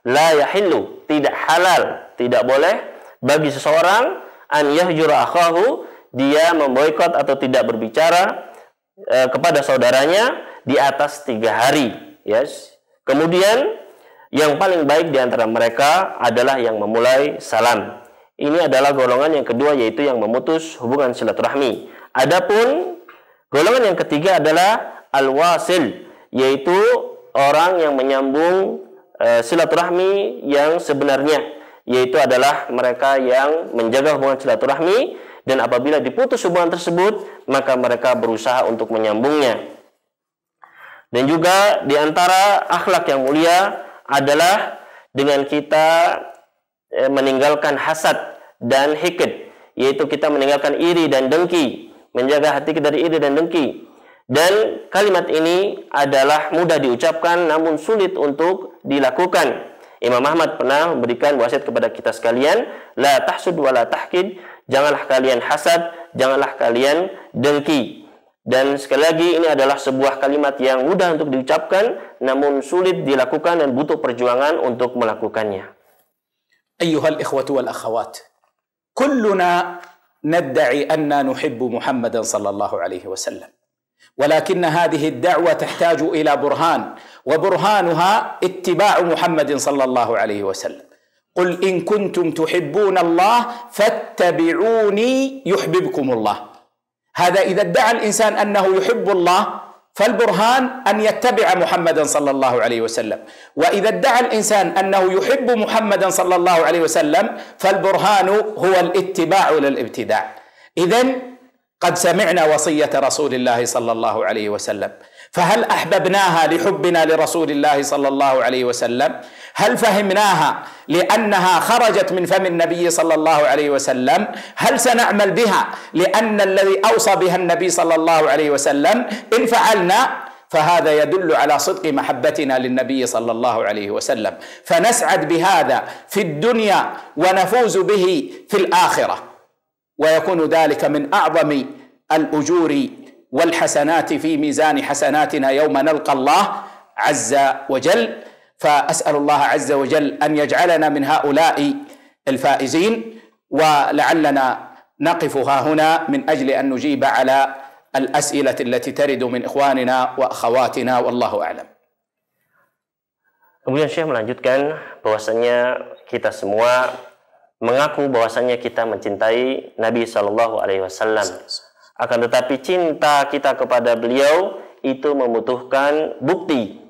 la yahillu tidak halal tidak boleh bagi seseorang an yahjura akhahu dia memboikot atau tidak berbicara e, kepada saudaranya di atas tiga hari. Yes kemudian yang paling baik di antara mereka adalah yang memulai salam. Ini adalah golongan yang kedua yaitu yang memutus hubungan silaturahmi. Adapun golongan yang ketiga adalah al-wasil yaitu orang yang menyambung e, silaturahmi yang sebenarnya yaitu adalah mereka yang menjaga hubungan silaturahmi. Dan apabila diputus hubungan tersebut maka mereka berusaha untuk menyambungnya dan juga di antara akhlak yang mulia adalah dengan kita eh, meninggalkan hasad dan hikid. Yaitu kita meninggalkan iri dan dengki menjaga hati kita dari iri dan dengki. Dan kalimat ini adalah mudah diucapkan namun sulit untuk dilakukan. Imam Ahmad pernah memberikan wasiat kepada kita sekalian, la tahsud wa la tahkid, janganlah kalian hasad, janganlah kalian dengki. Dan sekali lagi ini adalah sebuah kalimat yang mudah untuk diucapkan namun sulit dilakukan dan butuh perjuangan untuk melakukannya. أيها الإخوة والأخوات كلنا ندعي أننا نحب محمدا صلى الله عليه وسلم ولكن هذه الدعوة تحتاج إلى برهان وبرهانها اتباع محمد صلى الله عليه وسلم قل إن كنتم تحبون الله فاتبعوني يحببكم الله هذا إذا ادعى الإنسان أنه يحب الله فالبرهان أن يتبع محمدا صلى الله عليه وسلم. وإذا ادعى الإنسان أنه يحب محمدا صلى الله عليه وسلم فالبرهان هو الاتباع للابتداع. إذا قد سمعنا وصية رسول الله صلى الله عليه وسلم. فهل أحببناها لحبنا لرسول الله صلى الله عليه وسلم؟ هل فهمناها لأنها خرجت من فم النبي صلى الله عليه وسلم؟ هل سنعمل بها لأن الذي أوصى بها النبي صلى الله عليه وسلم؟ إن فعلنا فهذا يدل على صدق محبتنا للنبي صلى الله عليه وسلم. فنسعد بهذا في الدنيا ونفوز به في الآخرة. ويكون ذلك من أعظم الأجور والحسنات في ميزان حسناتنا يوم نلقى الله عز وجل فأسأل الله عز وجل أن يجعلنا من هؤلاء الفائزين ولعلنا نقف ها هنا من أجل أن نجيب على الأسئلة التي ترد من إخواننا وأخواتنا والله أعلم. Kemudian Syekh melanjutkan bahwasanya kita semua mengaku bahwasanya kita mencintai Nabi Shallallahu Alaihi Wasallam. Akan tetapi cinta kita kepada beliau itu membutuhkan bukti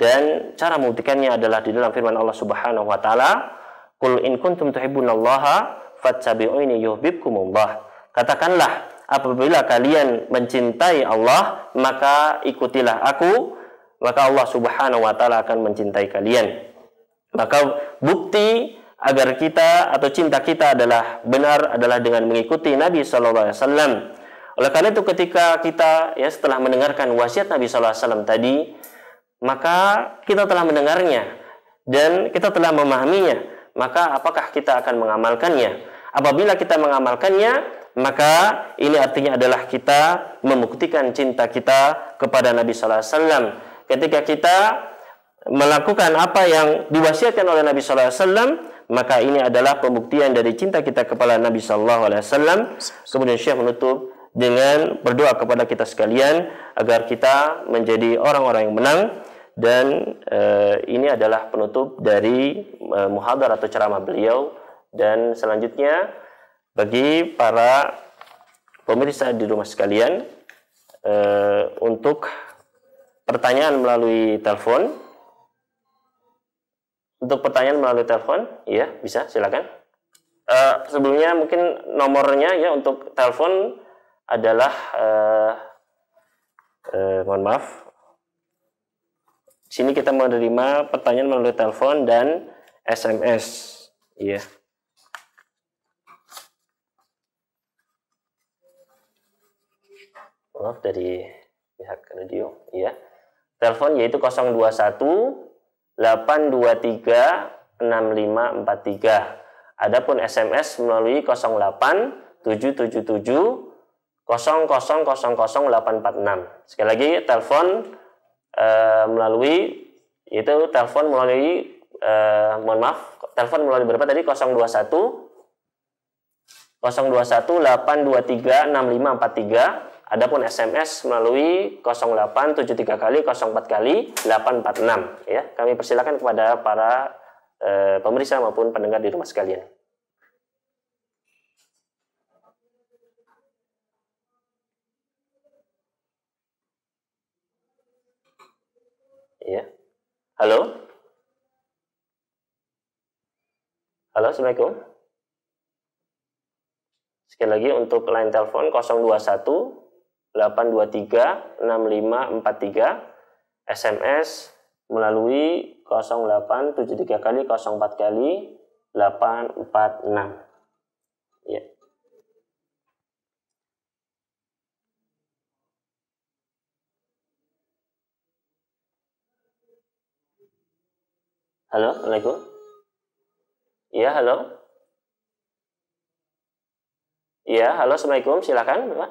dan cara membuktikannya adalah di dalam firman Allah Subhanahu wa taala, "Qul in kuntum tuhibbunallaha fattabi'uni yuhibbukumullah." Katakanlah, apabila kalian mencintai Allah, maka ikutilah aku, maka Allah Subhanahu wa taala akan mencintai kalian. Maka bukti agar kita atau cinta kita adalah benar adalah dengan mengikuti Nabi Shallallahu Alaihi Wasallam. Oleh karena itu ketika kita ya setelah mendengarkan wasiat Nabi Wasallam tadi, maka kita telah mendengarnya dan kita telah memahaminya. Maka apakah kita akan mengamalkannya? Apabila kita mengamalkannya, maka ini artinya adalah kita membuktikan cinta kita kepada Nabi Shallallahu Alaihi Wasallam. Ketika kita melakukan apa yang diwasiatkan oleh Nabi Shallallahu Alaihi Wasallam, maka ini adalah pembuktian dari cinta kita kepada Nabi Shallallahu Alaihi Wasallam. Kemudian Syekh menutup dengan berdoa kepada kita sekalian agar kita menjadi orang-orang yang menang. Dan uh, ini adalah penutup dari uh, muhadar atau ceramah beliau. Dan selanjutnya bagi para pemirsa di rumah sekalian uh, untuk pertanyaan melalui telepon. Untuk pertanyaan melalui telepon, ya bisa silakan. Uh, sebelumnya mungkin nomornya ya untuk telepon adalah uh, uh, mohon maaf. Sini kita menerima pertanyaan melalui telepon dan SMS. Iya. Maaf dari pihak radio, ya. Telepon yaitu 021 823 6543. Adapun SMS melalui 08 777 846. Sekali lagi telepon e, melalui itu telepon melalui e, mohon maaf telepon melalui berapa tadi 021 021 823 6543 Adapun SMS melalui 0873 kali 04 kali 846 ya. Kami persilakan kepada para e, pemeriksa maupun pendengar di rumah sekalian. Ya. Halo? Halo, Assalamualaikum. Sekali lagi untuk line telepon 021 823 6543 SMS melalui 0873 kali 04 kali 846 ya Halo, Assalamualaikum. Iya, halo. Iya, halo, Assalamualaikum. Silakan, Pak.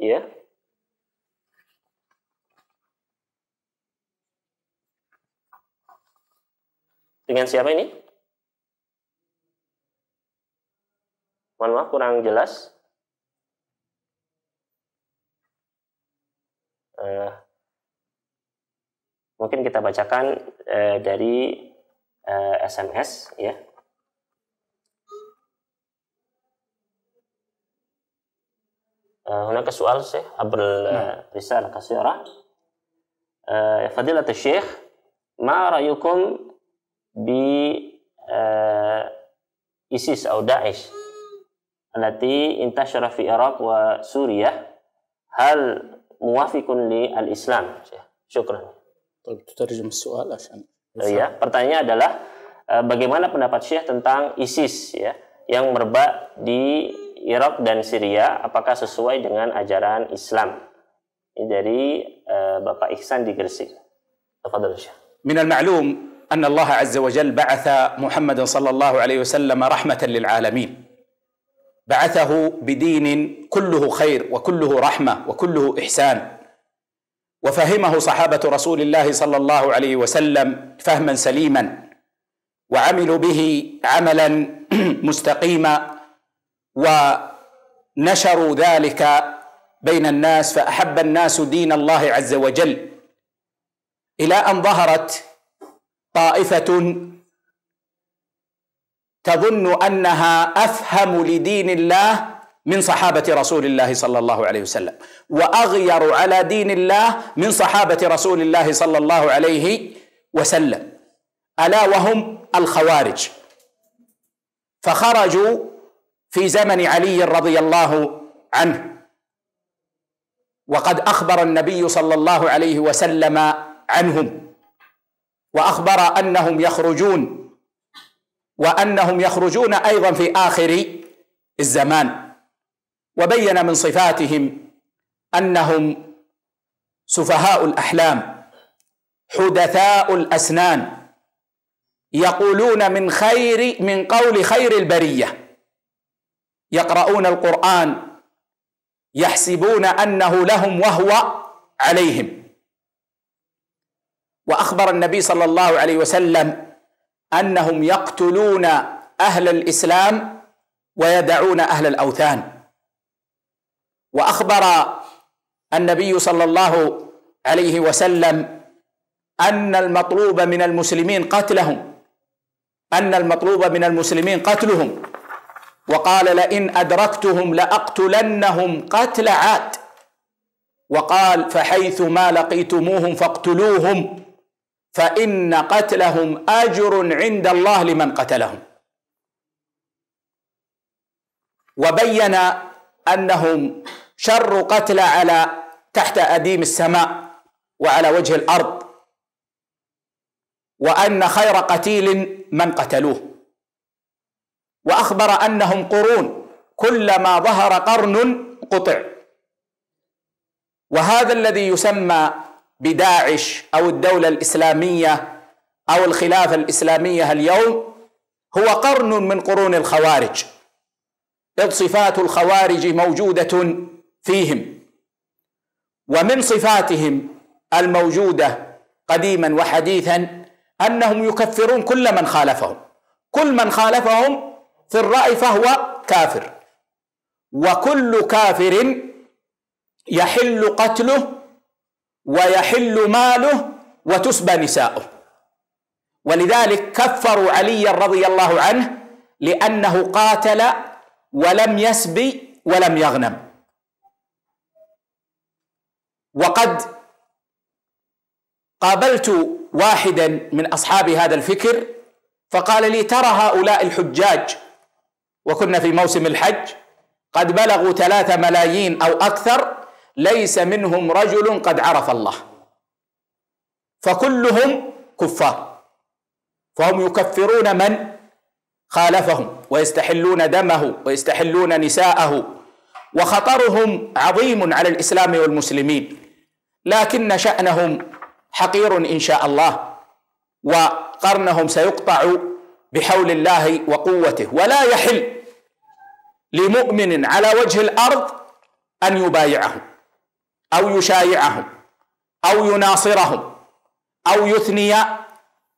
Iya. Dengan siapa ini? Mohon maaf kurang jelas. Uh, mungkin kita bacakan uh, dari uh, SMS ya. هناك سؤال شيخ عبر الرسالة قصيرة فضيلة الشيخ ما رأيكم بإيسيس أو داعش التي انتشر في العراق وسوريا هل موافق للإسلام شكرا طيب تترجم السؤال عشان ya pertanyaannya adalah bagaimana pendapat Syekh tentang ISIS ya yang merebak di Irak dan Syria apakah sesuai dengan ajaran Islam? Ini dari uh, Bapak Ihsan di Gresik. Tafadhal Syekh. من المعلوم أن الله عز وجل بعث محمد صلى الله عليه وسلم رحمة للعالمين بعثه بدين كله خير وكله رحمة وكله إحسان وفهمه صحابة رسول الله صلى الله عليه وسلم فهما سليما وعملوا به عملا مستقيما ونشروا ذلك بين الناس فأحب الناس دين الله عز وجل. إلى أن ظهرت طائفة تظن أنها أفهم لدين الله من صحابة رسول الله صلى الله عليه وسلم. وأغير على دين الله من صحابة رسول الله صلى الله عليه وسلم. ألا وهم الخوارج. فخرجوا في زمن علي رضي الله عنه. وقد أخبر النبي صلى الله عليه وسلم عنهم. وأخبر أنهم يخرجون. وأنهم يخرجون أيضا في آخر الزمان. وبين من صفاتهم أنهم سفهاء الأحلام حدثاء الأسنان يقولون من خير من قول خير البرية. يقرؤون القرآن يحسبون أنه لهم وهو عليهم. وأخبر النبي صلى الله عليه وسلم أنهم يقتلون أهل الإسلام ويدعون أهل الأوثان. وأخبر النبي صلى الله عليه وسلم أن المطلوب من المسلمين قتلهم أن المطلوب من المسلمين قتلهم. وقال لئن أدركتهم لأقتلنهم قتل عاد. وقال فحيث ما لقيتموهم فاقتلوهم فإن قتلهم أجر عند الله لمن قتلهم. وبين أنهم شر قتل على تحت أديم السماء وعلى وجه الأرض. وأن خير قتيل من قتلوه. وأخبر أنهم قرون. كلما ظهر قرن قطع. وهذا الذي يسمى بداعش أو الدولة الإسلامية أو الخلافة الإسلامية اليوم هو قرن من قرون الخوارج. إذ صفات الخوارج موجودة فيهم ومن صفاتهم الموجودة قديما وحديثا أنهم يكفرون كل من خالفهم. كل من خالفهم في الرأي فهو كافر. وكل كافر يحل قتله ويحل ماله وتسبى نساؤه. ولذلك كفروا عليا رضي الله عنه لأنه قاتل ولم يسبي ولم يغنم. وقد قابلت واحدا من أصحاب هذا الفكر فقال لي ترى هؤلاء الحجاج وكنا في موسم الحج قد بلغوا ثلاثة ملايين أو أكثر ليس منهم رجل قد عرف الله. فكلهم كفار. فهم يكفرون من خالفهم ويستحلون دمه ويستحلون نساءه وخطرهم عظيم على الإسلام والمسلمين. لكن شأنهم حقير إن شاء الله وقرنهم سيقطع بحول الله وقوته. ولا يحل لمؤمن على وجه الأرض أن يبايعهم أو يشايعهم أو يناصرهم أو يثني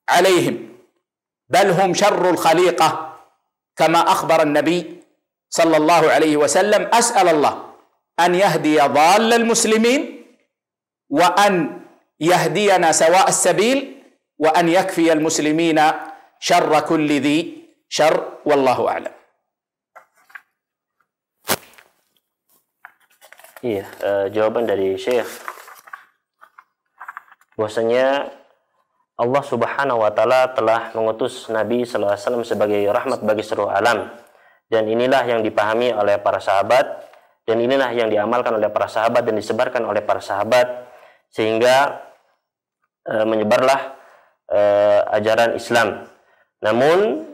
عليهم. بل هم شر الخليقة كما أخبر النبي صلى الله عليه وسلم أسأل الله أن يهدي ضال المسلمين wa an yahdiyana sawa as-sabil wa an yakfiya al-muslimina syarra kulli dhi syarr wallahu a'lam. Iya, uh, jawaban dari Syekh bahwasanya Allah Subhanahu wa taala telah mengutus Nabi sallallahu alaihi wasallam sebagai rahmat bagi seluruh alam. Dan inilah yang dipahami oleh para sahabat dan inilah yang diamalkan oleh para sahabat dan disebarkan oleh para sahabat sehingga e, menyebarlah e, ajaran Islam. Namun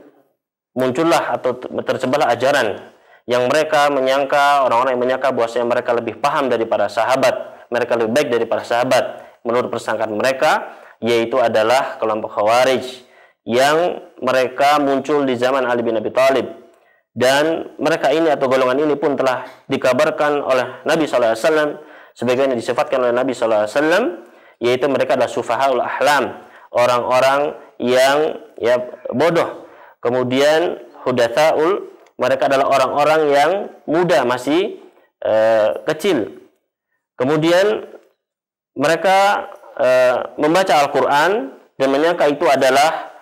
muncullah atau tersebarlah ajaran yang mereka menyangka orang-orang yang menyangka bahwasanya mereka lebih paham dari para sahabat, mereka lebih baik dari para sahabat menurut persangkaan mereka yaitu adalah kelompok Khawarij yang mereka muncul di zaman Ali bin Abi Thalib dan mereka ini atau golongan ini pun telah dikabarkan oleh Nabi SAW sebagaimana disifatkan oleh Nabi SAW yaitu mereka adalah sufahaul ahlam orang-orang yang ya bodoh. Kemudian hudathaul mereka adalah orang-orang yang muda masih uh, kecil. Kemudian mereka e, membaca Al-Quran dan menyangka itu adalah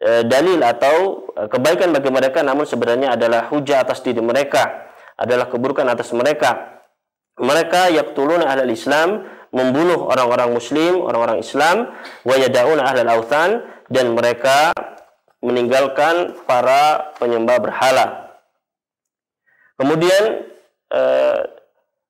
e, dalil atau e, kebaikan bagi mereka namun sebenarnya adalah hujah atas diri mereka adalah keburukan atas mereka mereka yaktuluna ahlal Islam membunuh orang-orang muslim, orang-orang Islam wa yada'una ahlal authan dan mereka meninggalkan para penyembah berhala kemudian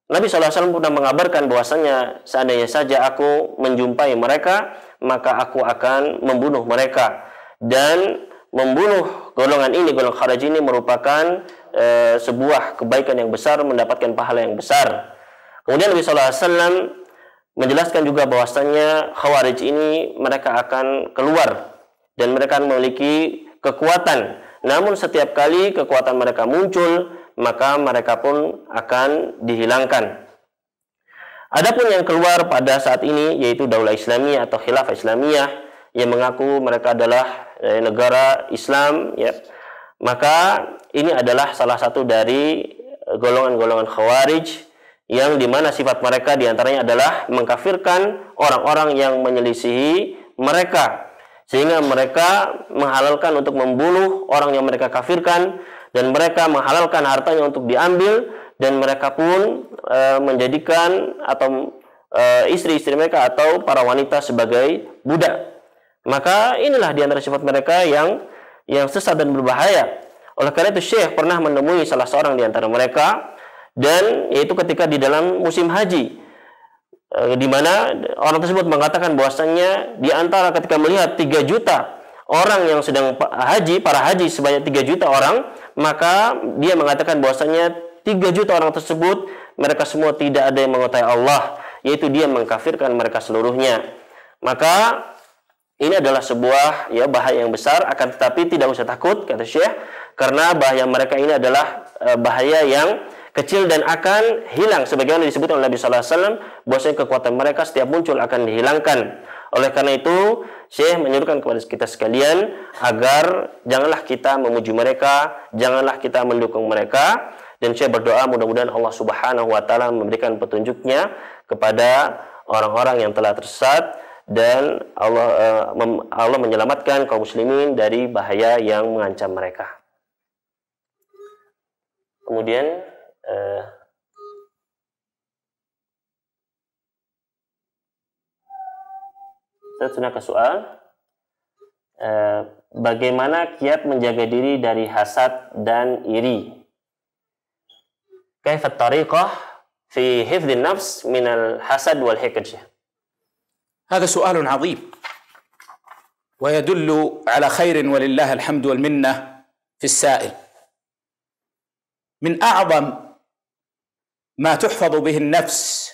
Nabi SAW pernah mengabarkan bahwasanya seandainya saja aku menjumpai mereka, maka aku akan membunuh mereka. Dan membunuh golongan ini, golongan kharaj ini merupakan e, sebuah kebaikan yang besar, mendapatkan pahala yang besar. Kemudian Nabi SAW menjelaskan juga bahwasanya khawarij ini mereka akan keluar dan mereka memiliki kekuatan. Namun setiap kali kekuatan mereka muncul, maka mereka pun akan dihilangkan. Adapun yang keluar pada saat ini yaitu Daulah Islamiyah atau Khilafah Islamiyah yang mengaku mereka adalah eh, negara Islam ya. Maka ini adalah salah satu dari golongan-golongan Khawarij yang di mana sifat mereka di antaranya adalah mengkafirkan orang-orang yang menyelisihi mereka sehingga mereka menghalalkan untuk membunuh orang yang mereka kafirkan dan mereka menghalalkan hartanya untuk diambil dan mereka pun e, menjadikan atau e, istri-istri mereka atau para wanita sebagai budak. Maka inilah di antara sifat mereka yang yang sesat dan berbahaya. Oleh karena itu Syekh pernah menemui salah seorang di antara mereka dan yaitu ketika di dalam musim haji e, di mana orang tersebut mengatakan bahwasannya di antara ketika melihat 3 juta orang yang sedang haji, para haji sebanyak 3 juta orang, maka dia mengatakan bahwasanya 3 juta orang tersebut mereka semua tidak ada yang mengetahui Allah, yaitu dia mengkafirkan mereka seluruhnya. Maka ini adalah sebuah ya bahaya yang besar akan tetapi tidak usah takut kata Syekh karena bahaya mereka ini adalah e, bahaya yang kecil dan akan hilang sebagaimana disebut oleh Nabi sallallahu alaihi wasallam bahwasanya kekuatan mereka setiap muncul akan dihilangkan. Oleh karena itu, Syekh menyuruhkan kepada kita sekalian agar janganlah kita memuji mereka, janganlah kita mendukung mereka dan Syekh berdoa mudah-mudahan Allah Subhanahu wa taala memberikan petunjuknya kepada orang-orang yang telah tersesat dan Allah uh, Allah menyelamatkan kaum muslimin dari bahaya yang mengancam mereka. Kemudian uh, Saya ke soal. Eh, bagaimana kiat menjaga diri dari hasad dan iri? كيف الطريقة في حفظ النفس من الحسد والحقد هذا سؤال عظيم ويدل على خير ولله الحمد والمنة في السائل من أعظم ما تحفظ به النفس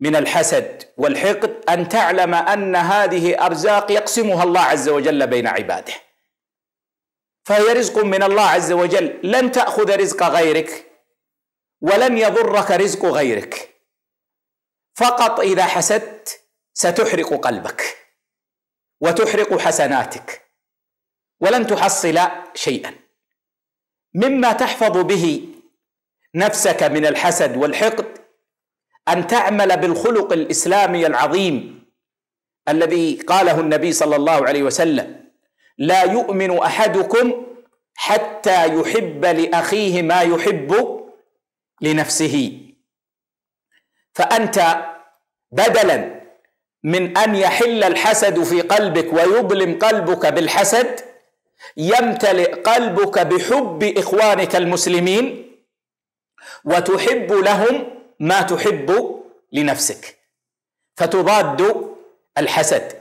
من الحسد والحقد أن تعلم أن هذه أرزاق يقسمها الله عز وجل بين عباده. فهي رزق من الله عز وجل. لن تأخذ رزق غيرك ولن يضرك رزق غيرك. فقط إذا حسدت ستحرق قلبك وتحرق حسناتك ولن تحصل شيئا. مما تحفظ به نفسك من الحسد والحقد أن تعمل بالخلق الإسلامي العظيم الذي قاله النبي صلى الله عليه وسلم لا يؤمن أحدكم حتى يحب لأخيه ما يحب لنفسه. فأنت بدلا من أن يحل الحسد في قلبك ويظلم قلبك بالحسد يمتلئ قلبك بحب إخوانك المسلمين وتحب لهم ما تحب لنفسك. فتضاد الحسد.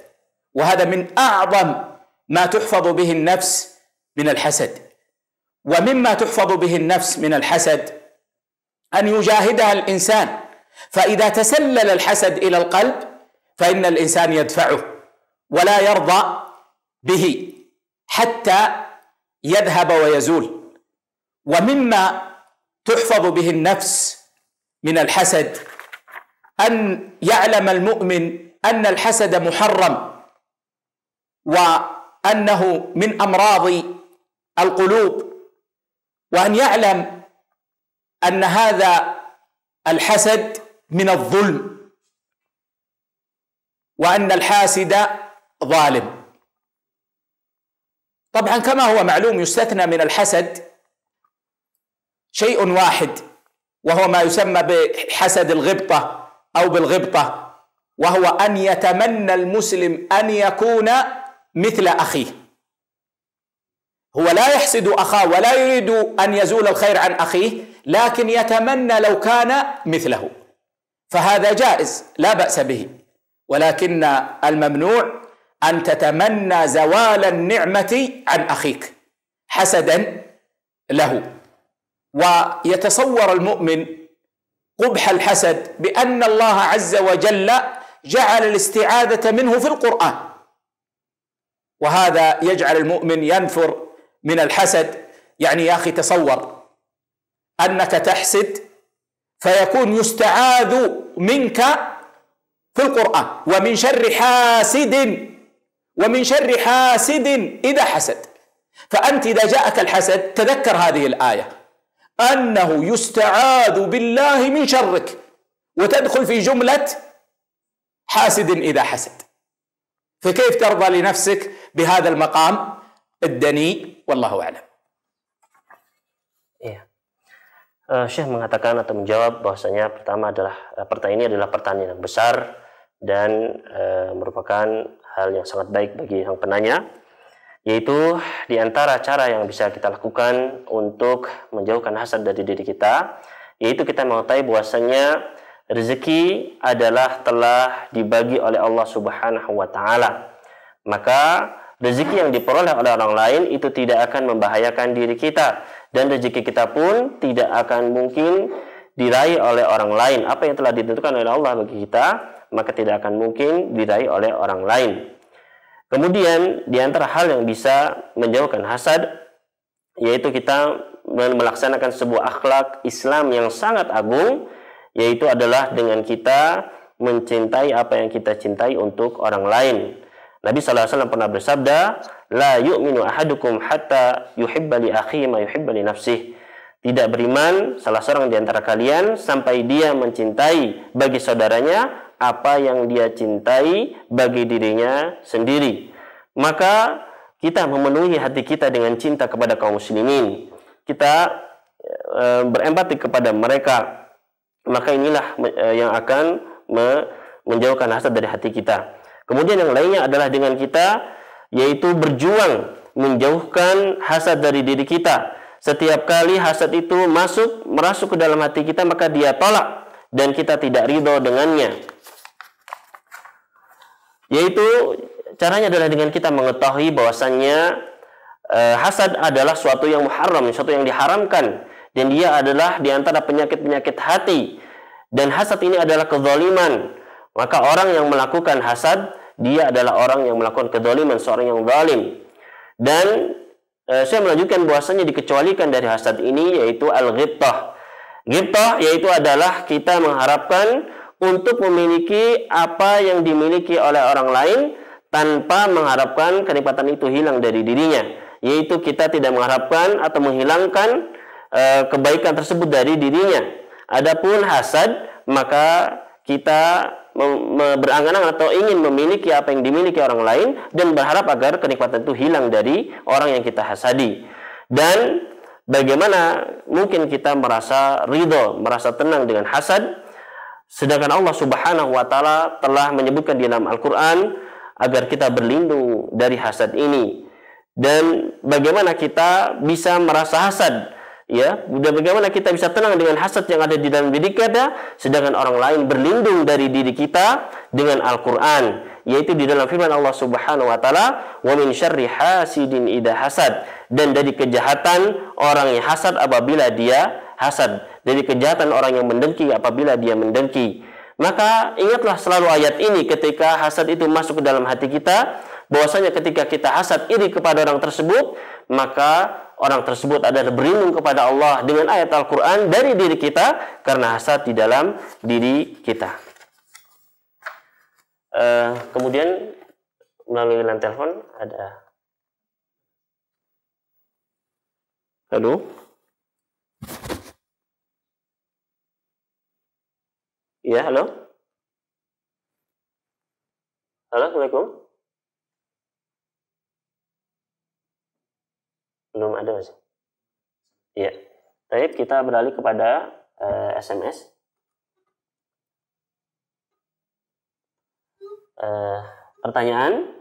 وهذا من أعظم ما تحفظ به النفس من الحسد. ومما تحفظ به النفس من الحسد أن يجاهدها الإنسان. فإذا تسلل الحسد إلى القلب فإن الإنسان يدفعه ولا يرضى به حتى يذهب ويزول. ومما تحفظ به النفس من الحسد. أن يعلم المؤمن أن الحسد محرم وأنه من أمراض القلوب. وأن يعلم أن هذا الحسد من الظلم. وأن الحاسد ظالم. طبعا كما هو معلوم يستثنى من الحسد شيء واحد وهو ما يسمى بحسد الغبطة أو بالغبطة وهو أن يتمنى المسلم أن يكون مثل أخيه. هو لا يحسد أخاه ولا يريد أن يزول الخير عن أخيه لكن يتمنى لو كان مثله. فهذا جائز لا بأس به. ولكن الممنوع أن تتمنى زوال النعمة عن أخيك حسدا له. ويتصور المؤمن قبح الحسد بأن الله عز وجل جعل الاستعاذة منه في القرآن. وهذا يجعل المؤمن ينفر من الحسد. يعني يا أخي تصور أنك تحسد فيكون يستعاذ منك في القرآن. ومن شر حاسد ومن شر حاسد إذا حسد. فأنت إذا جاءك الحسد تذكر هذه الآية. انه يستعاذ بالله من شرك وتدخل في جمله حاسد اذا حسد فكيف ترضى لنفسك بهذا المقام الدني والله اعلم Iya. Uh, Syekh mengatakan atau menjawab bahwasanya pertama adalah uh, pertanyaan ini adalah pertanyaan yang besar dan uh, merupakan hal yang sangat baik bagi yang penanya yaitu di antara cara yang bisa kita lakukan untuk menjauhkan hasad dari diri kita yaitu kita mengetahui bahwasanya rezeki adalah telah dibagi oleh Allah Subhanahu wa taala. Maka rezeki yang diperoleh oleh orang lain itu tidak akan membahayakan diri kita dan rezeki kita pun tidak akan mungkin diraih oleh orang lain. Apa yang telah ditentukan oleh Allah bagi kita, maka tidak akan mungkin diraih oleh orang lain. Kemudian di antara hal yang bisa menjauhkan hasad yaitu kita melaksanakan sebuah akhlak Islam yang sangat agung yaitu adalah dengan kita mencintai apa yang kita cintai untuk orang lain. Nabi SAW pernah bersabda, La yu'minu ahadukum hatta yuhibba li akhi ma yuhibba li nafsih. Tidak beriman salah seorang di antara kalian sampai dia mencintai bagi saudaranya apa yang dia cintai bagi dirinya sendiri. Maka kita memenuhi hati kita dengan cinta kepada kaum muslimin. Kita e, berempati kepada mereka. Maka inilah e, yang akan me, menjauhkan hasad dari hati kita. Kemudian yang lainnya adalah dengan kita yaitu berjuang menjauhkan hasad dari diri kita. Setiap kali hasad itu masuk merasuk ke dalam hati kita maka dia tolak dan kita tidak ridho dengannya yaitu caranya adalah dengan kita mengetahui bahwasannya uh, hasad adalah suatu yang muharram, suatu yang diharamkan dan dia adalah di antara penyakit-penyakit hati dan hasad ini adalah kezaliman. Maka orang yang melakukan hasad dia adalah orang yang melakukan kezaliman, seorang yang zalim. Dan uh, saya melanjutkan bahwasanya dikecualikan dari hasad ini yaitu al-ghibtah. Ghibtah yaitu adalah kita mengharapkan untuk memiliki apa yang dimiliki oleh orang lain tanpa mengharapkan kenikmatan itu hilang dari dirinya. yaitu kita tidak mengharapkan atau menghilangkan uh, kebaikan tersebut dari dirinya. Adapun hasad, maka kita berangan-angan atau ingin memiliki apa yang dimiliki orang lain dan berharap agar kenikmatan itu hilang dari orang yang kita hasadi. Dan bagaimana mungkin kita merasa ridho, merasa tenang dengan hasad, sedangkan Allah Subhanahu wa taala telah menyebutkan di dalam Al-Qur'an agar kita berlindung dari hasad ini. Dan bagaimana kita bisa merasa hasad ya dan bagaimana kita bisa tenang dengan hasad yang ada di dalam diri kita sedangkan orang lain berlindung dari diri kita dengan Al-Qur'an yaitu di dalam firman Allah Subhanahu wa taala wa min syarri hasidin idza hasad dan dari kejahatan orang yang hasad apabila dia hasad dari kejahatan orang yang mendengki apabila dia mendengki maka ingatlah selalu ayat ini ketika hasad itu masuk ke dalam hati kita bahwasanya ketika kita hasad iri kepada orang tersebut maka orang tersebut adalah berlindung kepada Allah dengan ayat Al-Quran dari diri kita karena hasad di dalam diri kita. Uh, kemudian melalui line telepon ada Halo? Ya, halo? Halo, Assalamualaikum. Belum ada masih. Iya. Baik, kita beralih kepada uh, eh, SMS. Uh, eh, pertanyaan,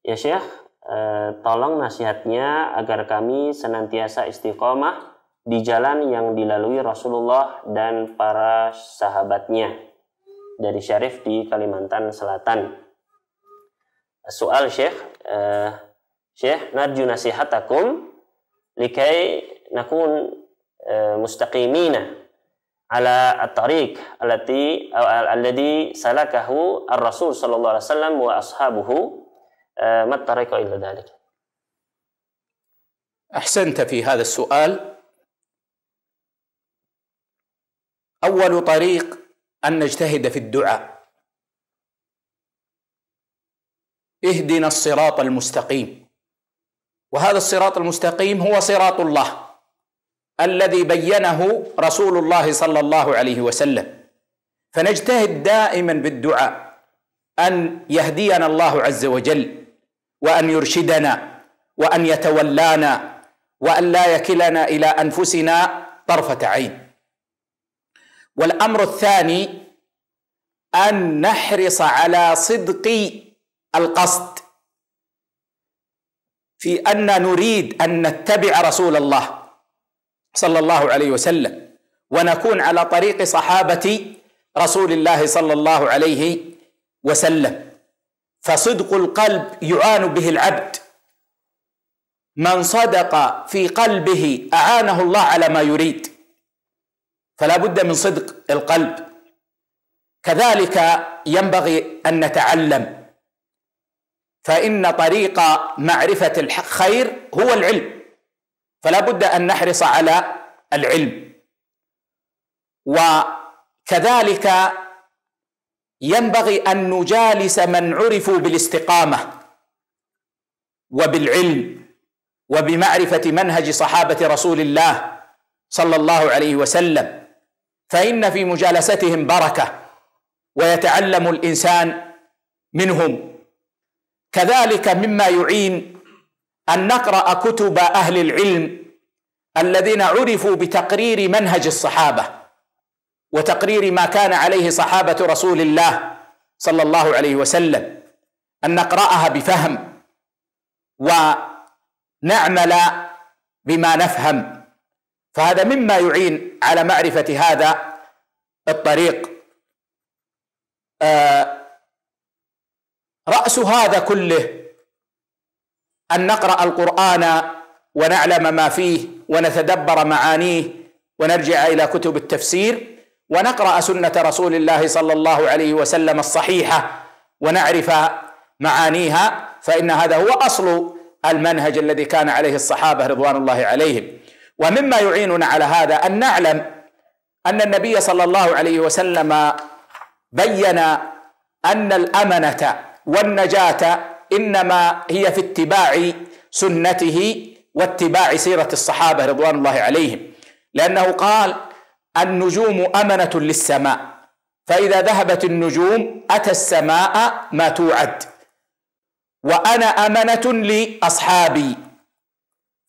ya Syekh, uh, tolong nasihatnya agar kami senantiasa istiqomah di jalan yang dilalui Rasulullah dan para sahabatnya dari Syarif di Kalimantan Selatan. Soal Syekh, uh, Syekh narju nasihatakum likai nakun mustaqimina ala at-tariq allati alladhi salakahu ar-rasul sallallahu alaihi wasallam wa ashabuhu ما الطريق إلا ذلك أحسنت في هذا السؤال أول طريق أن نجتهد في الدعاء. اهدنا الصراط المستقيم. وهذا الصراط المستقيم هو صراط الله الذي بينه رسول الله صلى الله عليه وسلم. فنجتهد دائما بالدعاء أن يهدينا الله عز وجل وأن يرشدنا وأن يتولانا وأن لا يكلنا إلى أنفسنا طرفة عين. والأمر الثاني أن نحرص على صدق القصد في أن نريد أن نتبع رسول الله صلى الله عليه وسلم ونكون على طريق صحابة رسول الله صلى الله عليه وسلم. فصدق القلب يعان به العبد. من صدق في قلبه أعانه الله على ما يريد. فلا بد من صدق القلب. كذلك ينبغي أن نتعلم. فإن طريق معرفة الخير هو العلم. فلا بد أن نحرص على العلم. وكذلك ينبغي أن نجالس من عرفوا بالاستقامة وبالعلم وبمعرفة منهج صحابة رسول الله صلى الله عليه وسلم. فإن في مجالستهم بركة ويتعلم الإنسان منهم. كذلك مما يعين أن نقرأ كتب أهل العلم الذين عرفوا بتقرير منهج الصحابة وتقرير ما كان عليه صحابة رسول الله صلى الله عليه وسلم أن نقرأها بفهم ونعمل بما نفهم. فهذا مما يعين على معرفة هذا الطريق. آه رأس هذا كله أن نقرأ القرآن ونعلم ما فيه ونتدبر معانيه ونرجع إلى كتب التفسير ونقرأ سنة رسول الله صلى الله عليه وسلم الصحيحة ونعرف معانيها فإن هذا هو أصل المنهج الذي كان عليه الصحابة رضوان الله عليهم. ومما يعيننا على هذا أن نعلم أن النبي صلى الله عليه وسلم بين أن الأمنة والنجاة إنما هي في اتباع سنته واتباع سيرة الصحابة رضوان الله عليهم. لأنه قال النجوم أمنة للسماء فإذا ذهبت النجوم أتى السماء ما توعد وأنا أمنة لأصحابي.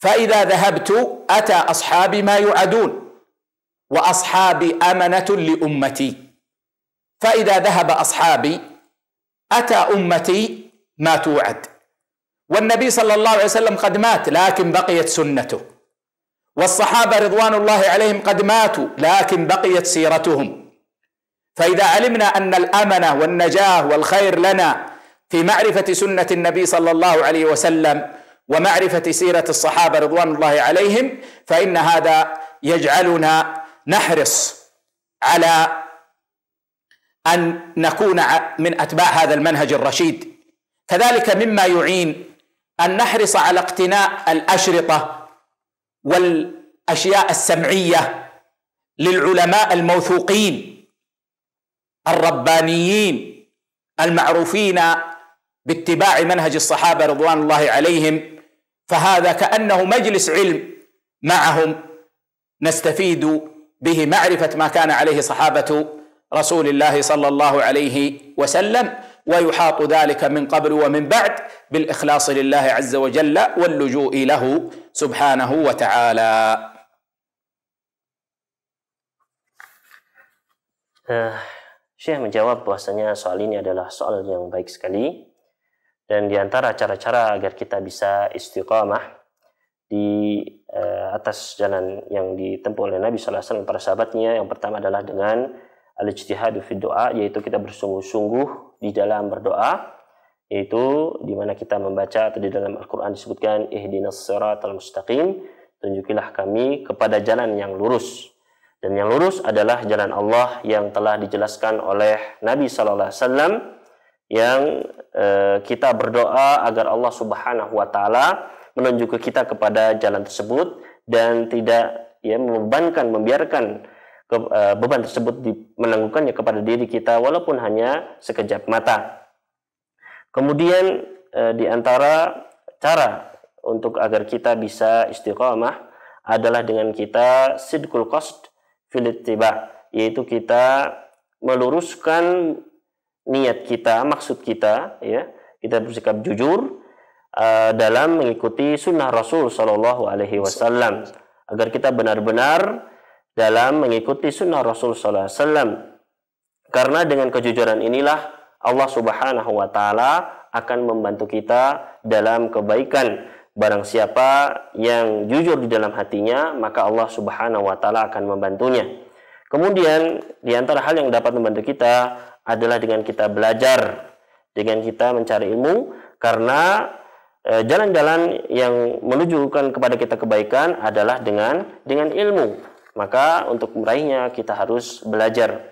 فإذا ذهبت أتى أصحابي ما يوعدون وأصحابي أمنة لأمتي. فإذا ذهب أصحابي أتى أمتي ما توعد. والنبي صلى الله عليه وسلم قد مات لكن بقيت سنته. والصحابة رضوان الله عليهم قد ماتوا لكن بقيت سيرتهم. فإذا علمنا أن الأمنة والنجاة والخير لنا في معرفة سنة النبي صلى الله عليه وسلم ومعرفة سيرة الصحابة رضوان الله عليهم فإن هذا يجعلنا نحرص على أن نكون من أتباع هذا المنهج الرشيد. كذلك مما يعين أن نحرص على اقتناء الأشرطة والأشياء السمعية للعلماء الموثوقين الربانيين المعروفين باتباع منهج الصحابة رضوان الله عليهم. فهذا كأنه مجلس علم معهم نستفيد به معرفة ما كان عليه صحابة رسول الله صلى الله عليه وسلم ويحاط ذلك من قبل ومن بعد بالإخلاص لله عز وجل واللجوء له سبحانه وتعالى. Uh, Syekh menjawab bahwasanya soal ini adalah soal yang baik sekali. Dan di antara cara-cara agar kita bisa istiqamah di uh, atas jalan yang ditempuh oleh Nabi SAW dan para sahabatnya yang pertama adalah dengan al-ijtihadu fi doa yaitu kita bersungguh-sungguh di dalam berdoa yaitu di mana kita membaca atau di dalam Al-Qur'an disebutkan ihdinas siratal mustaqim tunjukilah kami kepada jalan yang lurus. Dan yang lurus adalah jalan Allah yang telah dijelaskan oleh Nabi sallallahu alaihi wasallam yang uh, kita berdoa agar Allah Subhanahu wa taala menunjuk kita kepada jalan tersebut dan tidak ya membebankan membiarkan ke, uh, beban tersebut di, menangguhkannya kepada diri kita walaupun hanya sekejap mata. Kemudian uh, di antara cara untuk agar kita bisa istiqamah adalah dengan kita sidkul qasd filittiba yaitu kita meluruskan niat kita, maksud kita ya, kita bersikap jujur uh, dalam mengikuti sunnah Rasul Shallallahu alaihi wasallam agar kita benar-benar dalam mengikuti sunnah Rasul Sallallahu Alaihi Wasallam. Karena dengan kejujuran inilah Allah Subhanahu Wa Taala akan membantu kita dalam kebaikan Barang siapa yang jujur di dalam hatinya, maka Allah Subhanahu wa taala akan membantunya. Kemudian di antara hal yang dapat membantu kita adalah dengan kita belajar, dengan kita mencari ilmu karena eh, jalan-jalan yang menunjukkan kepada kita kebaikan adalah dengan dengan ilmu. Maka untuk meraihnya kita harus belajar.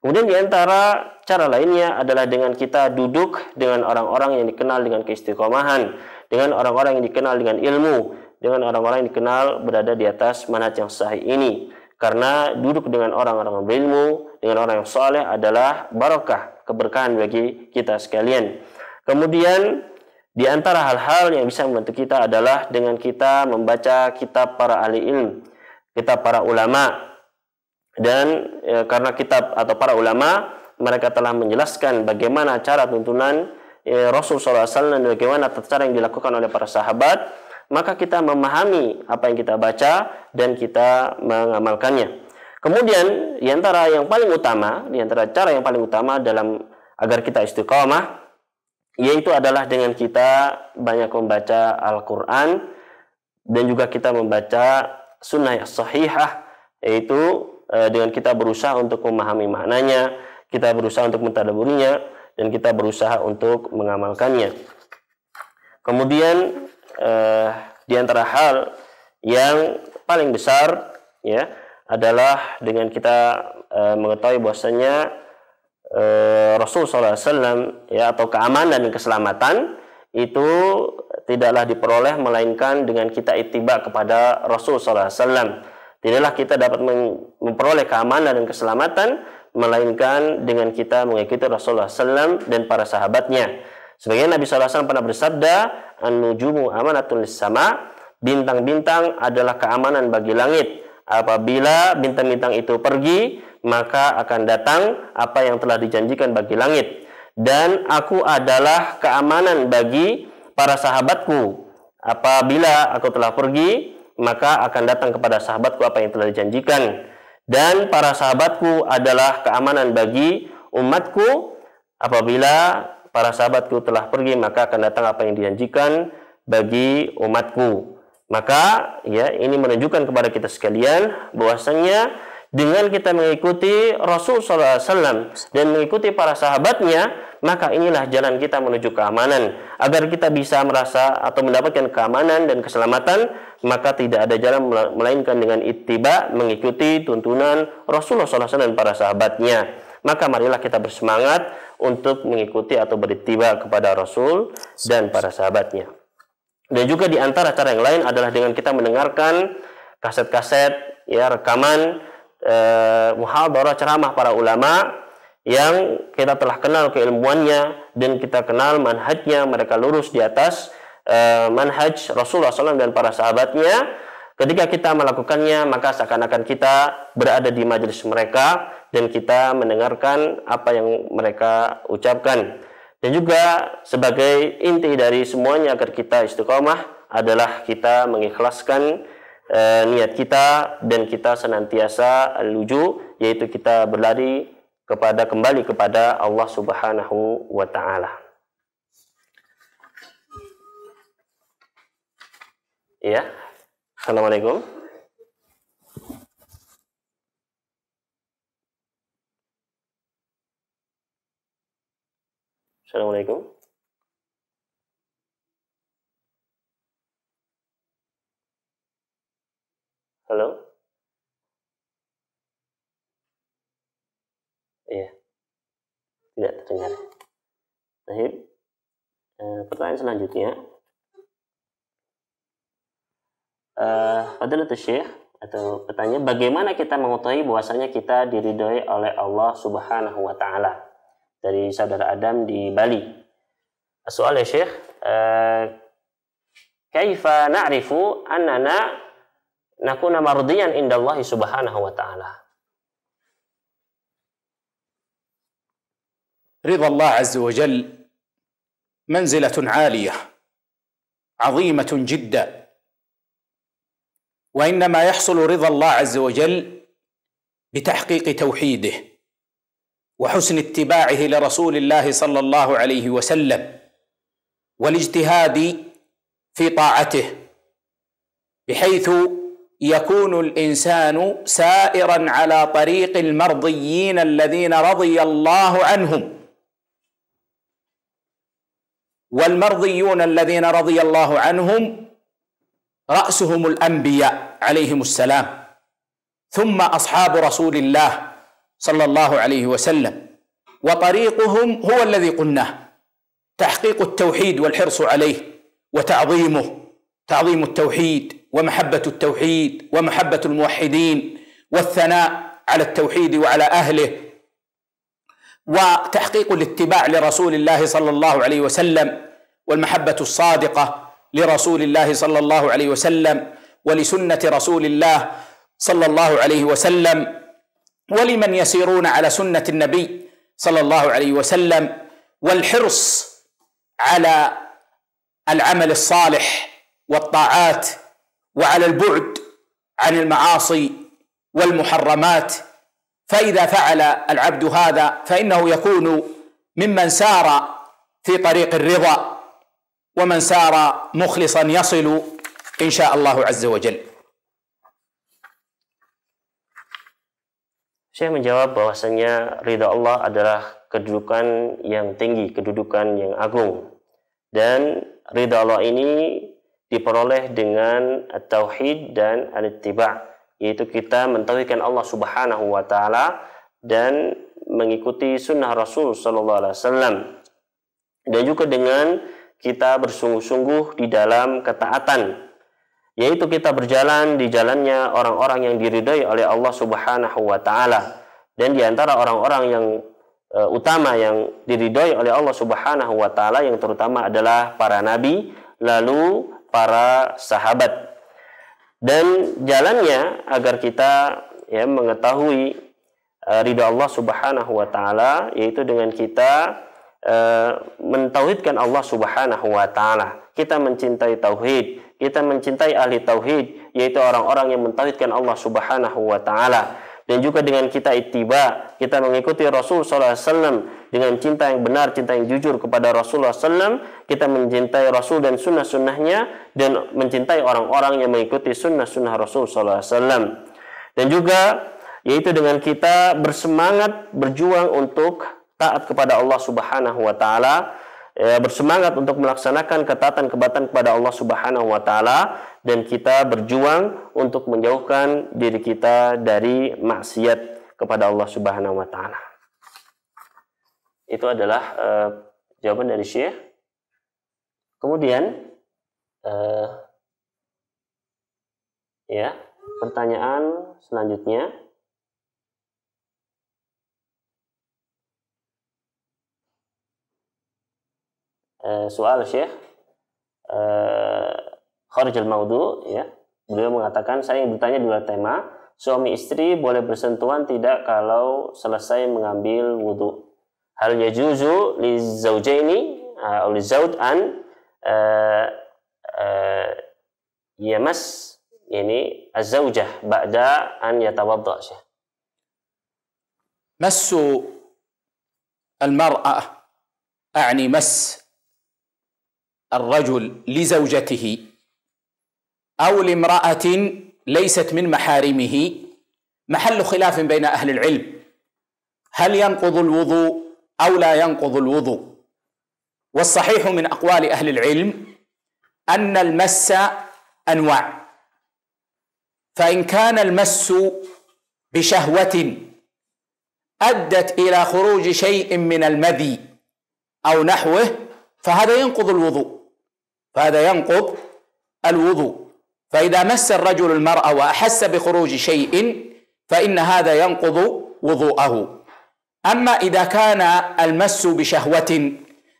Kemudian di antara cara lainnya adalah dengan kita duduk dengan orang-orang yang dikenal dengan keistiqomahan, dengan orang-orang yang dikenal dengan ilmu, dengan orang-orang yang dikenal berada di atas manhaj yang sahih ini. Karena duduk dengan orang-orang berilmu, dengan orang yang soleh adalah barokah, keberkahan bagi kita sekalian. Kemudian di antara hal-hal yang bisa membantu kita adalah dengan kita membaca kitab para ahli ilmu, kitab para ulama. Dan e, karena kitab atau para ulama mereka telah menjelaskan bagaimana cara tuntunan ya, Rasul SAW dan bagaimana cara yang dilakukan oleh para sahabat, maka kita memahami apa yang kita baca dan kita mengamalkannya. Kemudian di antara yang paling utama, di antara cara yang paling utama dalam agar kita istiqamah yaitu adalah dengan kita banyak membaca Al-Qur'an dan juga kita membaca sunnah sahihah yaitu eh, dengan kita berusaha untuk memahami maknanya, kita berusaha untuk mentadaburinya dan kita berusaha untuk mengamalkannya. Kemudian eh, di antara hal yang paling besar ya adalah dengan kita eh, mengetahui bahwasanya eh, Rasul SAW ya atau keamanan dan keselamatan itu tidaklah diperoleh melainkan dengan kita itiba kepada Rasul SAW. Tidaklah kita dapat memperoleh keamanan dan keselamatan melainkan dengan kita mengikuti Rasulullah SAW dan para sahabatnya. Sebagian Nabi SAW pernah bersabda, An-nujumu amanatul sama, bintang-bintang adalah keamanan bagi langit. Apabila bintang-bintang itu pergi, maka akan datang apa yang telah dijanjikan bagi langit. Dan aku adalah keamanan bagi para sahabatku. Apabila aku telah pergi, maka akan datang kepada sahabatku apa yang telah dijanjikan. Dan para sahabatku adalah keamanan bagi umatku apabila para sahabatku telah pergi maka akan datang apa yang dijanjikan bagi umatku. Maka ya ini menunjukkan kepada kita sekalian bahwasanya dengan kita mengikuti Rasul SAW dan mengikuti para sahabatnya, maka inilah jalan kita menuju keamanan. Agar kita bisa merasa atau mendapatkan keamanan dan keselamatan, maka tidak ada jalan melainkan dengan ittiba mengikuti tuntunan Rasulullah SAW dan para sahabatnya. Maka marilah kita bersemangat untuk mengikuti atau beritiba kepada Rasul dan para sahabatnya. Dan juga di antara cara yang lain adalah dengan kita mendengarkan kaset-kaset, ya rekaman eh, muhadarah ceramah para ulama yang kita telah kenal keilmuannya dan kita kenal manhajnya mereka lurus di atas eh, manhaj Rasulullah SAW dan para sahabatnya ketika kita melakukannya maka seakan-akan kita berada di majelis mereka dan kita mendengarkan apa yang mereka ucapkan. Dan juga sebagai inti dari semuanya agar kita istiqomah adalah kita mengikhlaskan e, niat kita dan kita senantiasa luju yaitu kita berlari kepada kembali kepada Allah Subhanahu wa taala. Ya. Assalamualaikum. Assalamualaikum. Halo? Iya. Tidak terdengar. E, pertanyaan selanjutnya. Eh, adalah Syekh atau pertanyaan bagaimana kita mengetahui bahwasanya kita diridhoi oleh Allah Subhanahu wa taala? Dari saudara Adam di Bali. Soal ya Syekh, uh, kaifa na'rifu annana nakuna mardiyan inda Allah subhanahu wa ta'ala. رضا الله عز وجل منزلة عالية عظيمة جدا وإنما يحصل رضا الله عز وجل بتحقيق توحيده وحسن اتباعه لرسول الله صلى الله عليه وسلم والاجتهاد في طاعته بحيث يكون الإنسان سائرا على طريق المرضيين الذين رضي الله عنهم. والمرضيون الذين رضي الله عنهم رأسهم الأنبياء عليهم السلام ثم أصحاب رسول الله صلى الله عليه وسلم. وطريقهم هو الذي قلناه. تحقيق التوحيد والحرص عليه وتعظيمه. تعظيم التوحيد ومحبة التوحيد ومحبة الموحدين والثناء على التوحيد وعلى أهله. وتحقيق الاتباع لرسول الله صلى الله عليه وسلم والمحبة الصادقة لرسول الله صلى الله عليه وسلم ولسنة رسول الله صلى الله عليه وسلم. ولمن يسيرون على سنة النبي صلى الله عليه وسلم والحرص على العمل الصالح والطاعات وعلى البعد عن المعاصي والمحرمات فإذا فعل العبد هذا فإنه يكون ممن سار في طريق الرضا ومن سار مخلصا يصل إن شاء الله عز وجل. Saya menjawab bahwasanya ridha Allah adalah kedudukan yang tinggi, kedudukan yang agung. Dan ridha Allah ini diperoleh dengan tauhid dan al-ittiba, yaitu kita mentauhidkan Allah Subhanahu wa taala dan mengikuti sunnah Rasul sallallahu alaihi wasallam. Dan juga dengan kita bersungguh-sungguh di dalam ketaatan yaitu kita berjalan di jalannya orang-orang yang diridhai oleh Allah Subhanahu wa taala dan di antara orang-orang yang uh, utama yang diridhoi oleh Allah Subhanahu wa taala yang terutama adalah para nabi, lalu para sahabat. Dan jalannya agar kita ya mengetahui uh, ridha Allah Subhanahu wa taala yaitu dengan kita uh, mentauhidkan Allah Subhanahu wa taala. Kita mencintai tauhid, kita mencintai ahli tauhid yaitu orang-orang yang mentauhidkan Allah Subhanahu wa taala. Dan juga dengan kita ittiba kita mengikuti Rasul sallallahu alaihi wasallam dengan cinta yang benar cinta yang jujur kepada Rasulullah sallam kita mencintai Rasul dan sunnah-sunnahnya dan mencintai orang-orang yang mengikuti sunnah-sunnah Rasul sallallahu alaihi wasallam. Dan juga yaitu dengan kita bersemangat berjuang untuk taat kepada Allah Subhanahu wa taala ya, bersemangat untuk melaksanakan ketaatan-kebatan kepada Allah Subhanahu wa taala dan kita berjuang untuk menjauhkan diri kita dari maksiat kepada Allah Subhanahu wa taala. Itu adalah uh, jawaban dari Syekh. Kemudian uh, ya, pertanyaan selanjutnya uh, soal Syekh uh, kharij al-maudu ya. Beliau mengatakan saya ingin bertanya dua tema. Suami istri boleh bersentuhan tidak kalau selesai mengambil wudhu? Hal yajuzu li zawjaini uh, li zawd an uh, uh, yamas ini az-zawjah ba'da an yatawadda syekh. مس المرأة أعني مس الرجل لزوجته أو لامرأة ليست من محارمه محل خلاف بين أهل العلم. هل ينقض الوضوء أو لا ينقض الوضوء؟ والصحيح من أقوال أهل العلم أن المس أنواع. فإن كان المس بشهوة أدت إلى خروج شيء من المذي أو نحوه فهذا ينقض الوضوء. فهذا ينقض الوضوء. فإذا مس الرجل المرأة وأحس بخروج شيء فإن هذا ينقض وضوءه. أما إذا كان المس بشهوة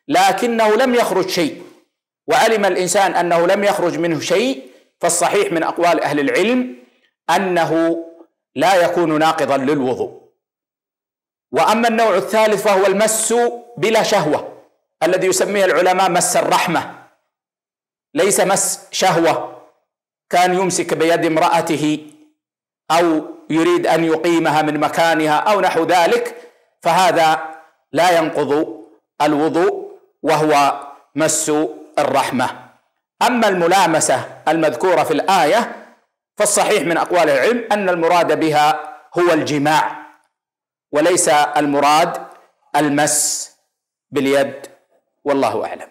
لكنه لم يخرج شيء وعلم الإنسان أنه لم يخرج منه شيء فالصحيح من أقوال أهل العلم أنه لا يكون ناقضا للوضوء. وأما النوع الثالث فهو المس بلا شهوة الذي يسميه العلماء مس الرحمة. ليس مس شهوة. كان يمسك بيد امرأته أو يريد أن يقيمها من مكانها أو نحو ذلك فهذا لا ينقض الوضوء وهو مس الرحمة. أما الملامسة المذكورة في الآية فالصحيح من أقوال العلم أن المراد بها هو الجماع وليس المراد المس باليد والله أعلم.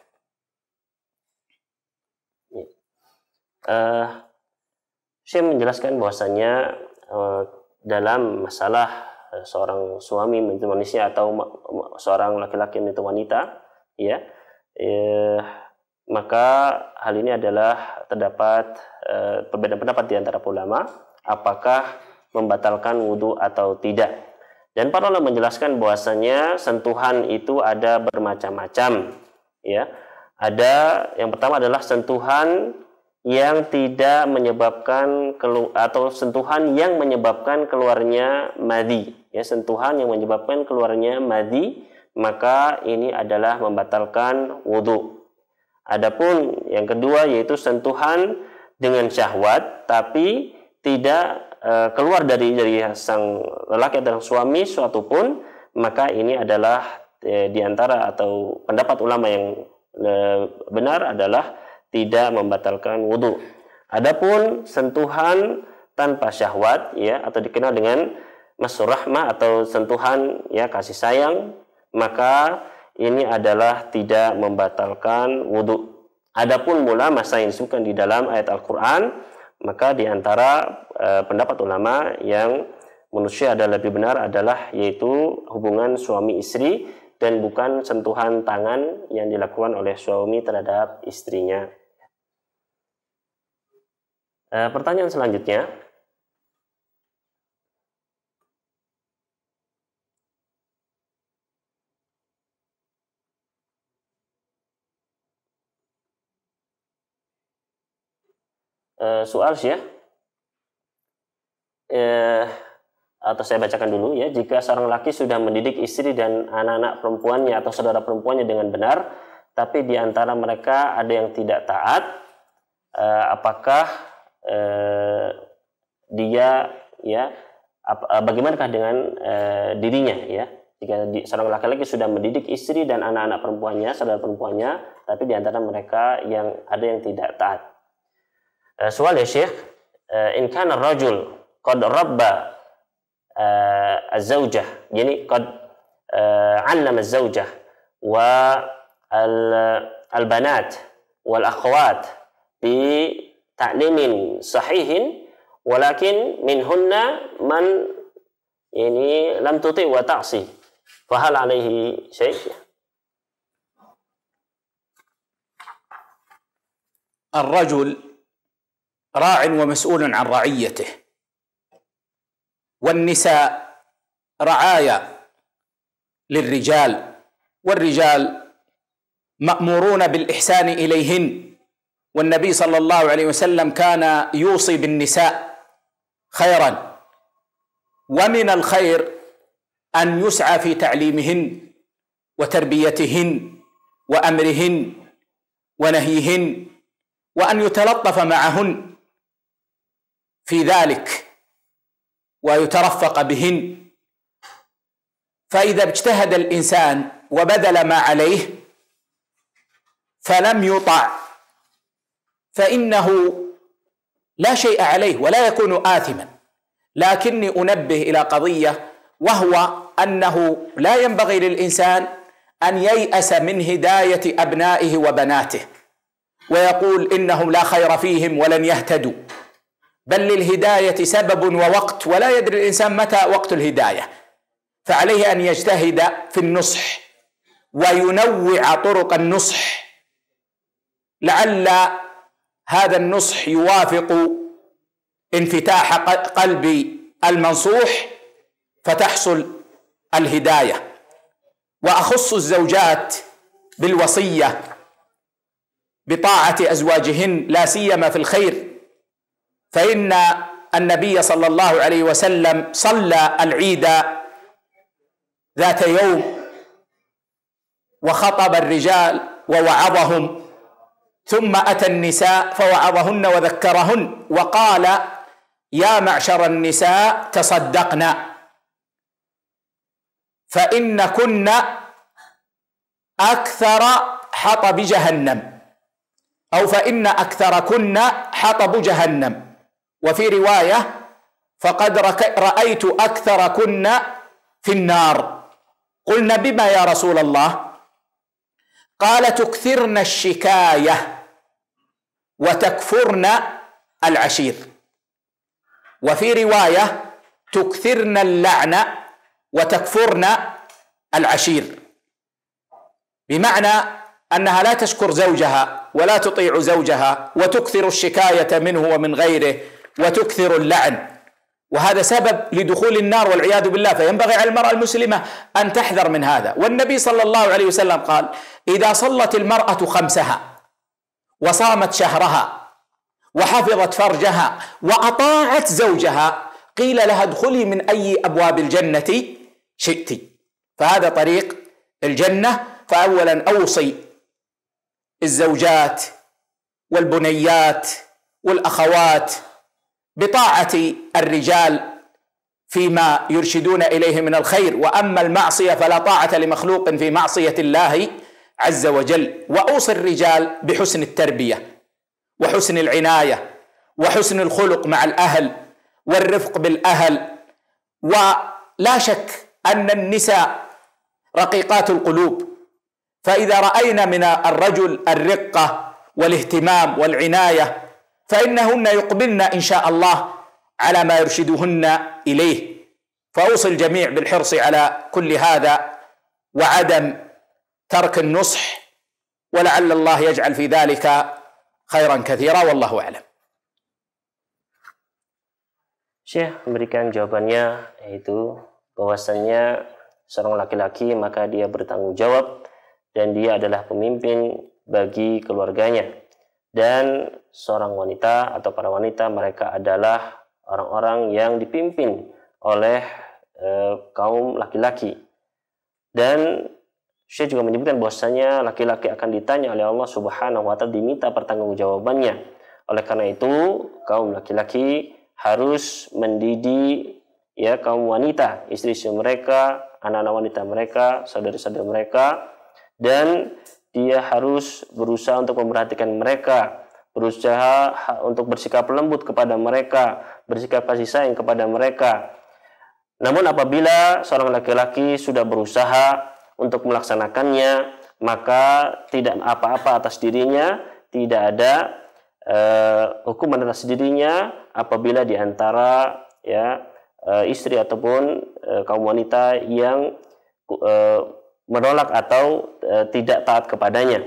Uh, saya menjelaskan bahwasanya uh, dalam masalah uh, seorang suami menyentuh manusia atau seorang laki-laki menyentuh wanita, ya, uh, maka hal ini adalah terdapat uh, perbedaan pendapat di antara ulama apakah membatalkan wudhu atau tidak. Dan para ulama menjelaskan bahwasanya sentuhan itu ada bermacam-macam, ya. Ada yang pertama adalah sentuhan yang tidak menyebabkan kelu atau sentuhan yang menyebabkan keluarnya madi. Ya sentuhan yang menyebabkan keluarnya madi maka ini adalah membatalkan wudhu adapun yang kedua yaitu sentuhan dengan syahwat tapi tidak e, keluar dari dari sang lelaki atau suami suatu pun maka ini adalah e, di antara atau pendapat ulama yang e, benar adalah tidak membatalkan wudhu. Adapun sentuhan tanpa syahwat ya atau dikenal dengan masurahmah atau sentuhan ya kasih sayang maka ini adalah tidak membatalkan wudhu. Adapun mula masa yang disebutkan di dalam ayat Al-Quran maka di antara e, pendapat ulama yang saya adalah lebih benar adalah yaitu hubungan suami istri dan bukan sentuhan tangan yang dilakukan oleh suami terhadap istrinya. E, pertanyaan selanjutnya. E, soal ya. E, atau saya bacakan dulu ya, jika seorang laki sudah mendidik istri dan anak-anak perempuannya atau saudara perempuannya dengan benar, tapi di antara mereka ada yang tidak taat, apakah uh, dia ya ap, bagaimanakah dengan uh, dirinya ya? Jika di, seorang laki-laki sudah mendidik istri dan anak-anak perempuannya, saudara perempuannya, tapi di antara mereka yang ada yang tidak taat. Uh, soal ya Syekh, uh, in kana rajul qad rabba uh, az-zawjah, yani qad uh, 'allama az-zawjah wa al-banat wal akhwat bi تعليم صحيح ولكن منهن من يعني لم تطيع وتعصي فهل عليه شيء؟ الرجل راع ومسؤول عن رعيته والنساء رعايا للرجال والرجال مأمورون بالإحسان إليهن والنبي صلى الله عليه وسلم كان يوصي بالنساء خيرا. ومن الخير أن يسعى في تعليمهن وتربيتهن وأمرهن ونهيهن وأن يتلطف معهن في ذلك ويترفق بهن. فإذا اجتهد الإنسان وبذل ما عليه فلم يطع فإنه لا شيء عليه ولا يكون آثما. لكني أنبه إلى قضية وهو أنه لا ينبغي للإنسان أن ييأس من هداية أبنائه وبناته ويقول إنهم لا خير فيهم ولن يهتدوا. بل للهداية سبب ووقت ولا يدري الإنسان متى وقت الهداية. فعليه أن يجتهد في النصح وينوع طرق النصح. لعل هذا النصح يوافق انفتاح قلب المنصوح فتحصل الهداية. وأخص الزوجات بالوصية بطاعة أزواجهن لا سيما في الخير فإن النبي صلى الله عليه وسلم صلى العيد ذات يوم وخطب الرجال ووعظهم ثم أتى النساء فوعظهن وذكرهن وقال يا معشر النساء تصدقن. فان كن أكثر حطب جهنم. أو فإن أكثركن حطب جهنم. وفي رواية فقد رأيت أكثركن في النار. قلنا بما يا رسول الله؟ قال تكثرن الشكاية. وتكفرن العشير. وفي رواية تكثرن اللعن وتكفرن العشير. بمعنى أنها لا تشكر زوجها ولا تطيع زوجها وتكثر الشكاية منه ومن غيره وتكثر اللعن. وهذا سبب لدخول النار والعياذ بالله. فينبغي على المرأة المسلمة أن تحذر من هذا. والنبي صلى الله عليه وسلم قال إذا صلت المرأة خمسها وصامت شهرها وحفظت فرجها وأطاعت زوجها. قيل لها ادخلي من أي أبواب الجنة شئت. فهذا طريق الجنة. فأولا أوصي الزوجات والبنيات والأخوات بطاعة الرجال فيما يرشدون إليه من الخير. وأما المعصية فلا طاعة لمخلوق في معصية الله عز وجل وأوصي الرجال بحسن التربية وحسن العناية وحسن الخلق مع الأهل والرفق بالأهل. ولا شك أن النساء رقيقات القلوب. فإذا رأينا من الرجل الرقة والاهتمام والعناية فإنهن يقبلن إن شاء الله على ما يرشدهن إليه. فأوصي الجميع بالحرص على كل هذا وعدم ترك النصح ولعل الله يجعل في ذلك خيرا كثيرا والله أعلم Syekh memberikan jawabannya yaitu bahwasannya seorang laki-laki maka dia bertanggung jawab dan dia adalah pemimpin bagi keluarganya dan seorang wanita atau para wanita mereka adalah orang-orang yang dipimpin oleh e, kaum laki-laki. Dan Syekh juga menyebutkan bahwasanya laki-laki akan ditanya oleh Allah Subhanahu wa taala diminta pertanggungjawabannya. Oleh karena itu, kaum laki-laki harus mendidik ya kaum wanita, istri-istri mereka, anak-anak wanita mereka, saudari-saudari mereka dan dia harus berusaha untuk memperhatikan mereka, berusaha untuk bersikap lembut kepada mereka, bersikap kasih sayang kepada mereka. Namun apabila seorang laki-laki sudah berusaha untuk melaksanakannya, maka tidak apa-apa atas dirinya, tidak ada uh, hukuman atas dirinya apabila di antara ya uh, istri ataupun uh, kaum wanita yang uh, menolak atau uh, tidak taat kepadanya.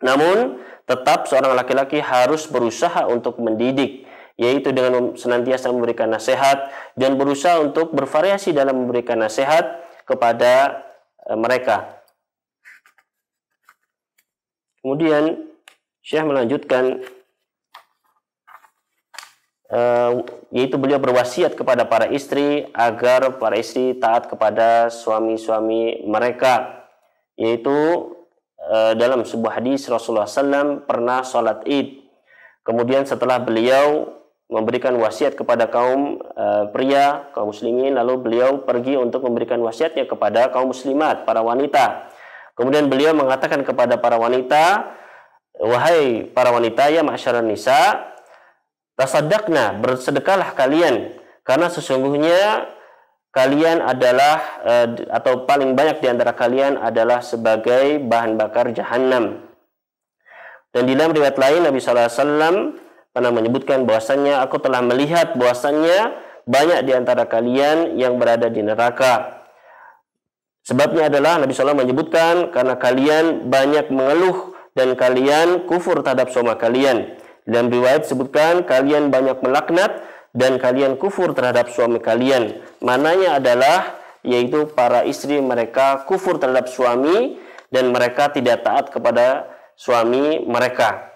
Namun tetap seorang laki-laki harus berusaha untuk mendidik yaitu dengan senantiasa memberikan nasihat dan berusaha untuk bervariasi dalam memberikan nasihat kepada mereka. Kemudian Syekh melanjutkan e, yaitu beliau berwasiat kepada para istri agar para istri taat kepada suami-suami mereka yaitu e, dalam sebuah hadis Rasulullah SAW pernah sholat id kemudian setelah beliau memberikan wasiat kepada kaum uh, pria, kaum muslimin, lalu beliau pergi untuk memberikan wasiatnya kepada kaum muslimat, para wanita. Kemudian beliau mengatakan kepada para wanita, wahai para wanita ya masyarakat nisa, tasaddaqna, bersedekahlah kalian karena sesungguhnya kalian adalah uh, atau paling banyak di antara kalian adalah sebagai bahan bakar jahanam. Dan di dalam riwayat lain Nabi wasallam pernah menyebutkan bahwasannya aku telah melihat bahwasannya banyak di antara kalian yang berada di neraka. Sebabnya adalah Nabi SAW menyebutkan karena kalian banyak mengeluh dan kalian kufur terhadap suami kalian. Dalam riwayat disebutkan kalian banyak melaknat dan kalian kufur terhadap suami kalian. Mananya adalah yaitu para istri mereka kufur terhadap suami dan mereka tidak taat kepada suami mereka.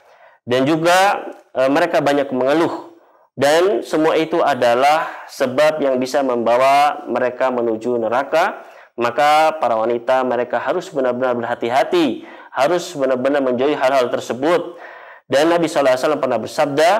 Dan juga e, mereka banyak mengeluh. Dan semua itu adalah sebab yang bisa membawa mereka menuju neraka. Maka para wanita mereka harus benar-benar berhati-hati. Harus benar-benar menjauhi hal-hal tersebut. Dan Nabi SAW pernah bersabda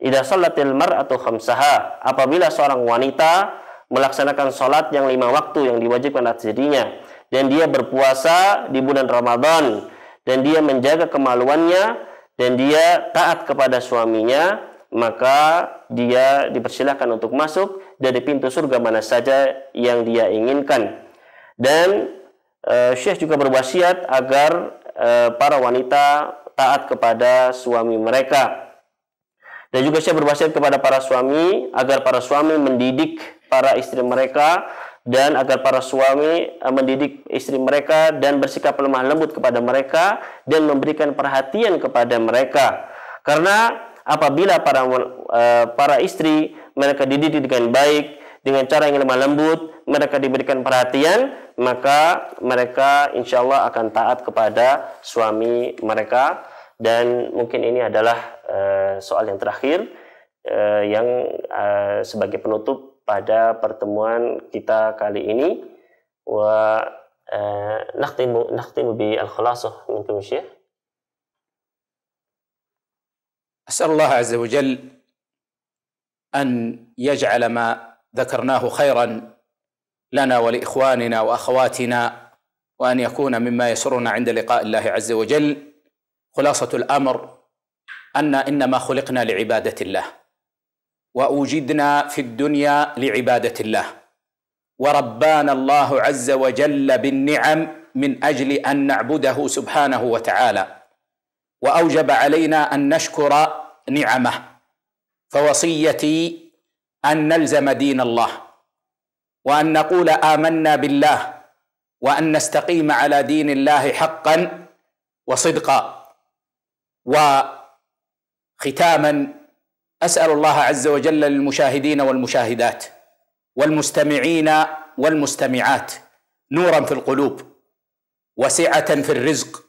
Ida salatil atau khamsaha. Apabila seorang wanita melaksanakan sholat yang lima waktu yang diwajibkan atas dirinya dan dia berpuasa di bulan Ramadan dan dia menjaga kemaluannya dan dia taat kepada suaminya, maka dia dipersilahkan untuk masuk dari pintu surga mana saja yang dia inginkan. Dan uh, Syekh juga berwasiat agar uh, para wanita taat kepada suami mereka. Dan juga Syekh berwasiat kepada para suami agar para suami mendidik para istri mereka dan agar para suami eh, mendidik istri mereka dan bersikap lemah lembut kepada mereka dan memberikan perhatian kepada mereka. Karena apabila para eh, para istri mereka dididik dengan baik dengan cara yang lemah lembut, mereka diberikan perhatian, maka mereka insya Allah akan taat kepada suami mereka dan mungkin ini adalah uh, soal yang terakhir yang sebagai penutup pada pertemuan kita kali ini. Wa nakhtimu bi al-khulasah minkum Syekh. أسأل الله عز وجل أن يجعل ما ذكرناه خيرا لنا ولإخواننا وأخواتنا وأن يكون مما يسرنا عند لقاء الله عز وجل. خلاصة الأمر أن إنما خلقنا لعبادة الله. وأوجدنا في الدنيا لعبادة الله. وربانا الله عز وجل بالنعم من أجل أن نعبده سبحانه وتعالى. وأوجب علينا أن نشكر نعمه. فوصيتي أن نلزم دين الله. وأن نقول آمنا بالله. وأن نستقيم على دين الله حقا وصدقا. وختاما أسأل الله عز وجل للمشاهدين والمشاهدات والمستمعين والمستمعات نورا في القلوب وسعة في الرزق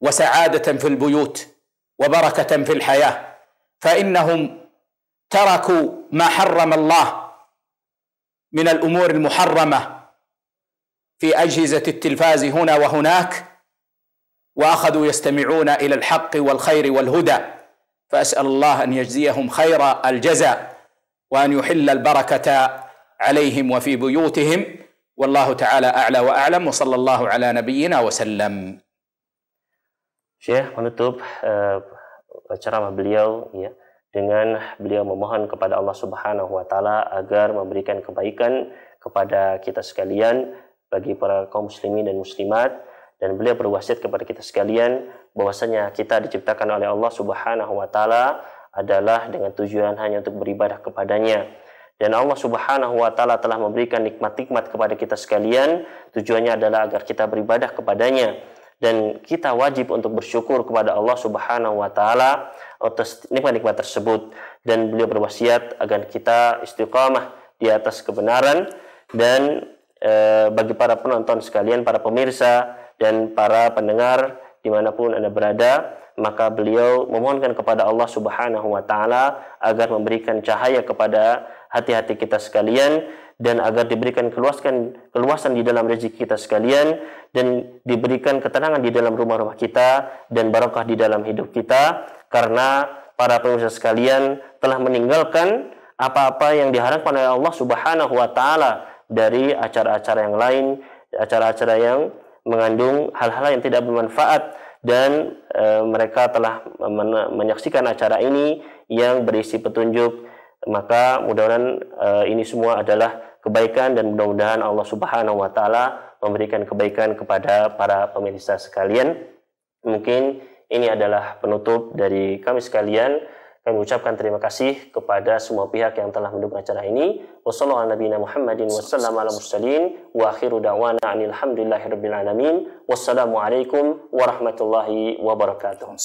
وسعادة في البيوت وبركة في الحياة فإنهم تركوا ما حرم الله من الأمور المحرمة في أجهزة التلفاز هنا وهناك وأخذوا يستمعون إلى الحق والخير والهدى. فاسال الله ان يجزيهم خير الجزاء وان يحل البركه عليهم وفي بيوتهم والله تعالى اعلى واعلم وصلى الله على نبينا وسلم Syekh menutup uh, ceramah beliau ya dengan beliau memohon kepada Allah Subhanahu wa taala agar memberikan kebaikan kepada kita sekalian bagi para kaum muslimin dan muslimat dan beliau berwasiat kepada kita sekalian bahwasanya kita diciptakan oleh Allah Subhanahu wa taala adalah dengan tujuan hanya untuk beribadah kepadanya. Dan Allah Subhanahu wa taala telah memberikan nikmat-nikmat kepada kita sekalian. Tujuannya adalah agar kita beribadah kepadanya. Dan kita wajib untuk bersyukur kepada Allah Subhanahu wa taala atas nikmat-nikmat tersebut. Dan beliau berwasiat agar kita istiqamah di atas kebenaran. Dan e, bagi para penonton sekalian, para pemirsa dan para pendengar di mana pun anda berada, maka beliau memohonkan kepada Allah Subhanahu wa taala agar memberikan cahaya kepada hati-hati kita sekalian dan agar diberikan keluasan keluasan di dalam rezeki kita sekalian dan diberikan ketenangan di dalam rumah-rumah kita dan barokah di dalam hidup kita karena para pemirsa sekalian telah meninggalkan apa-apa yang diharapkan oleh Allah Subhanahu wa taala dari acara-acara yang lain, acara-acara yang mengandung hal-hal yang tidak bermanfaat dan e, mereka telah menyaksikan acara ini yang berisi petunjuk maka mudah-mudahan uh, ini semua adalah kebaikan dan mudah-mudahan Allah Subhanahu wa taala memberikan kebaikan kepada para pemirsa sekalian. Mungkin ini adalah penutup dari kami sekalian. Kami ucapkan terima kasih kepada semua pihak yang telah mendukung acara ini. Wassalamualaikum warahmatullahi wabarakatuh.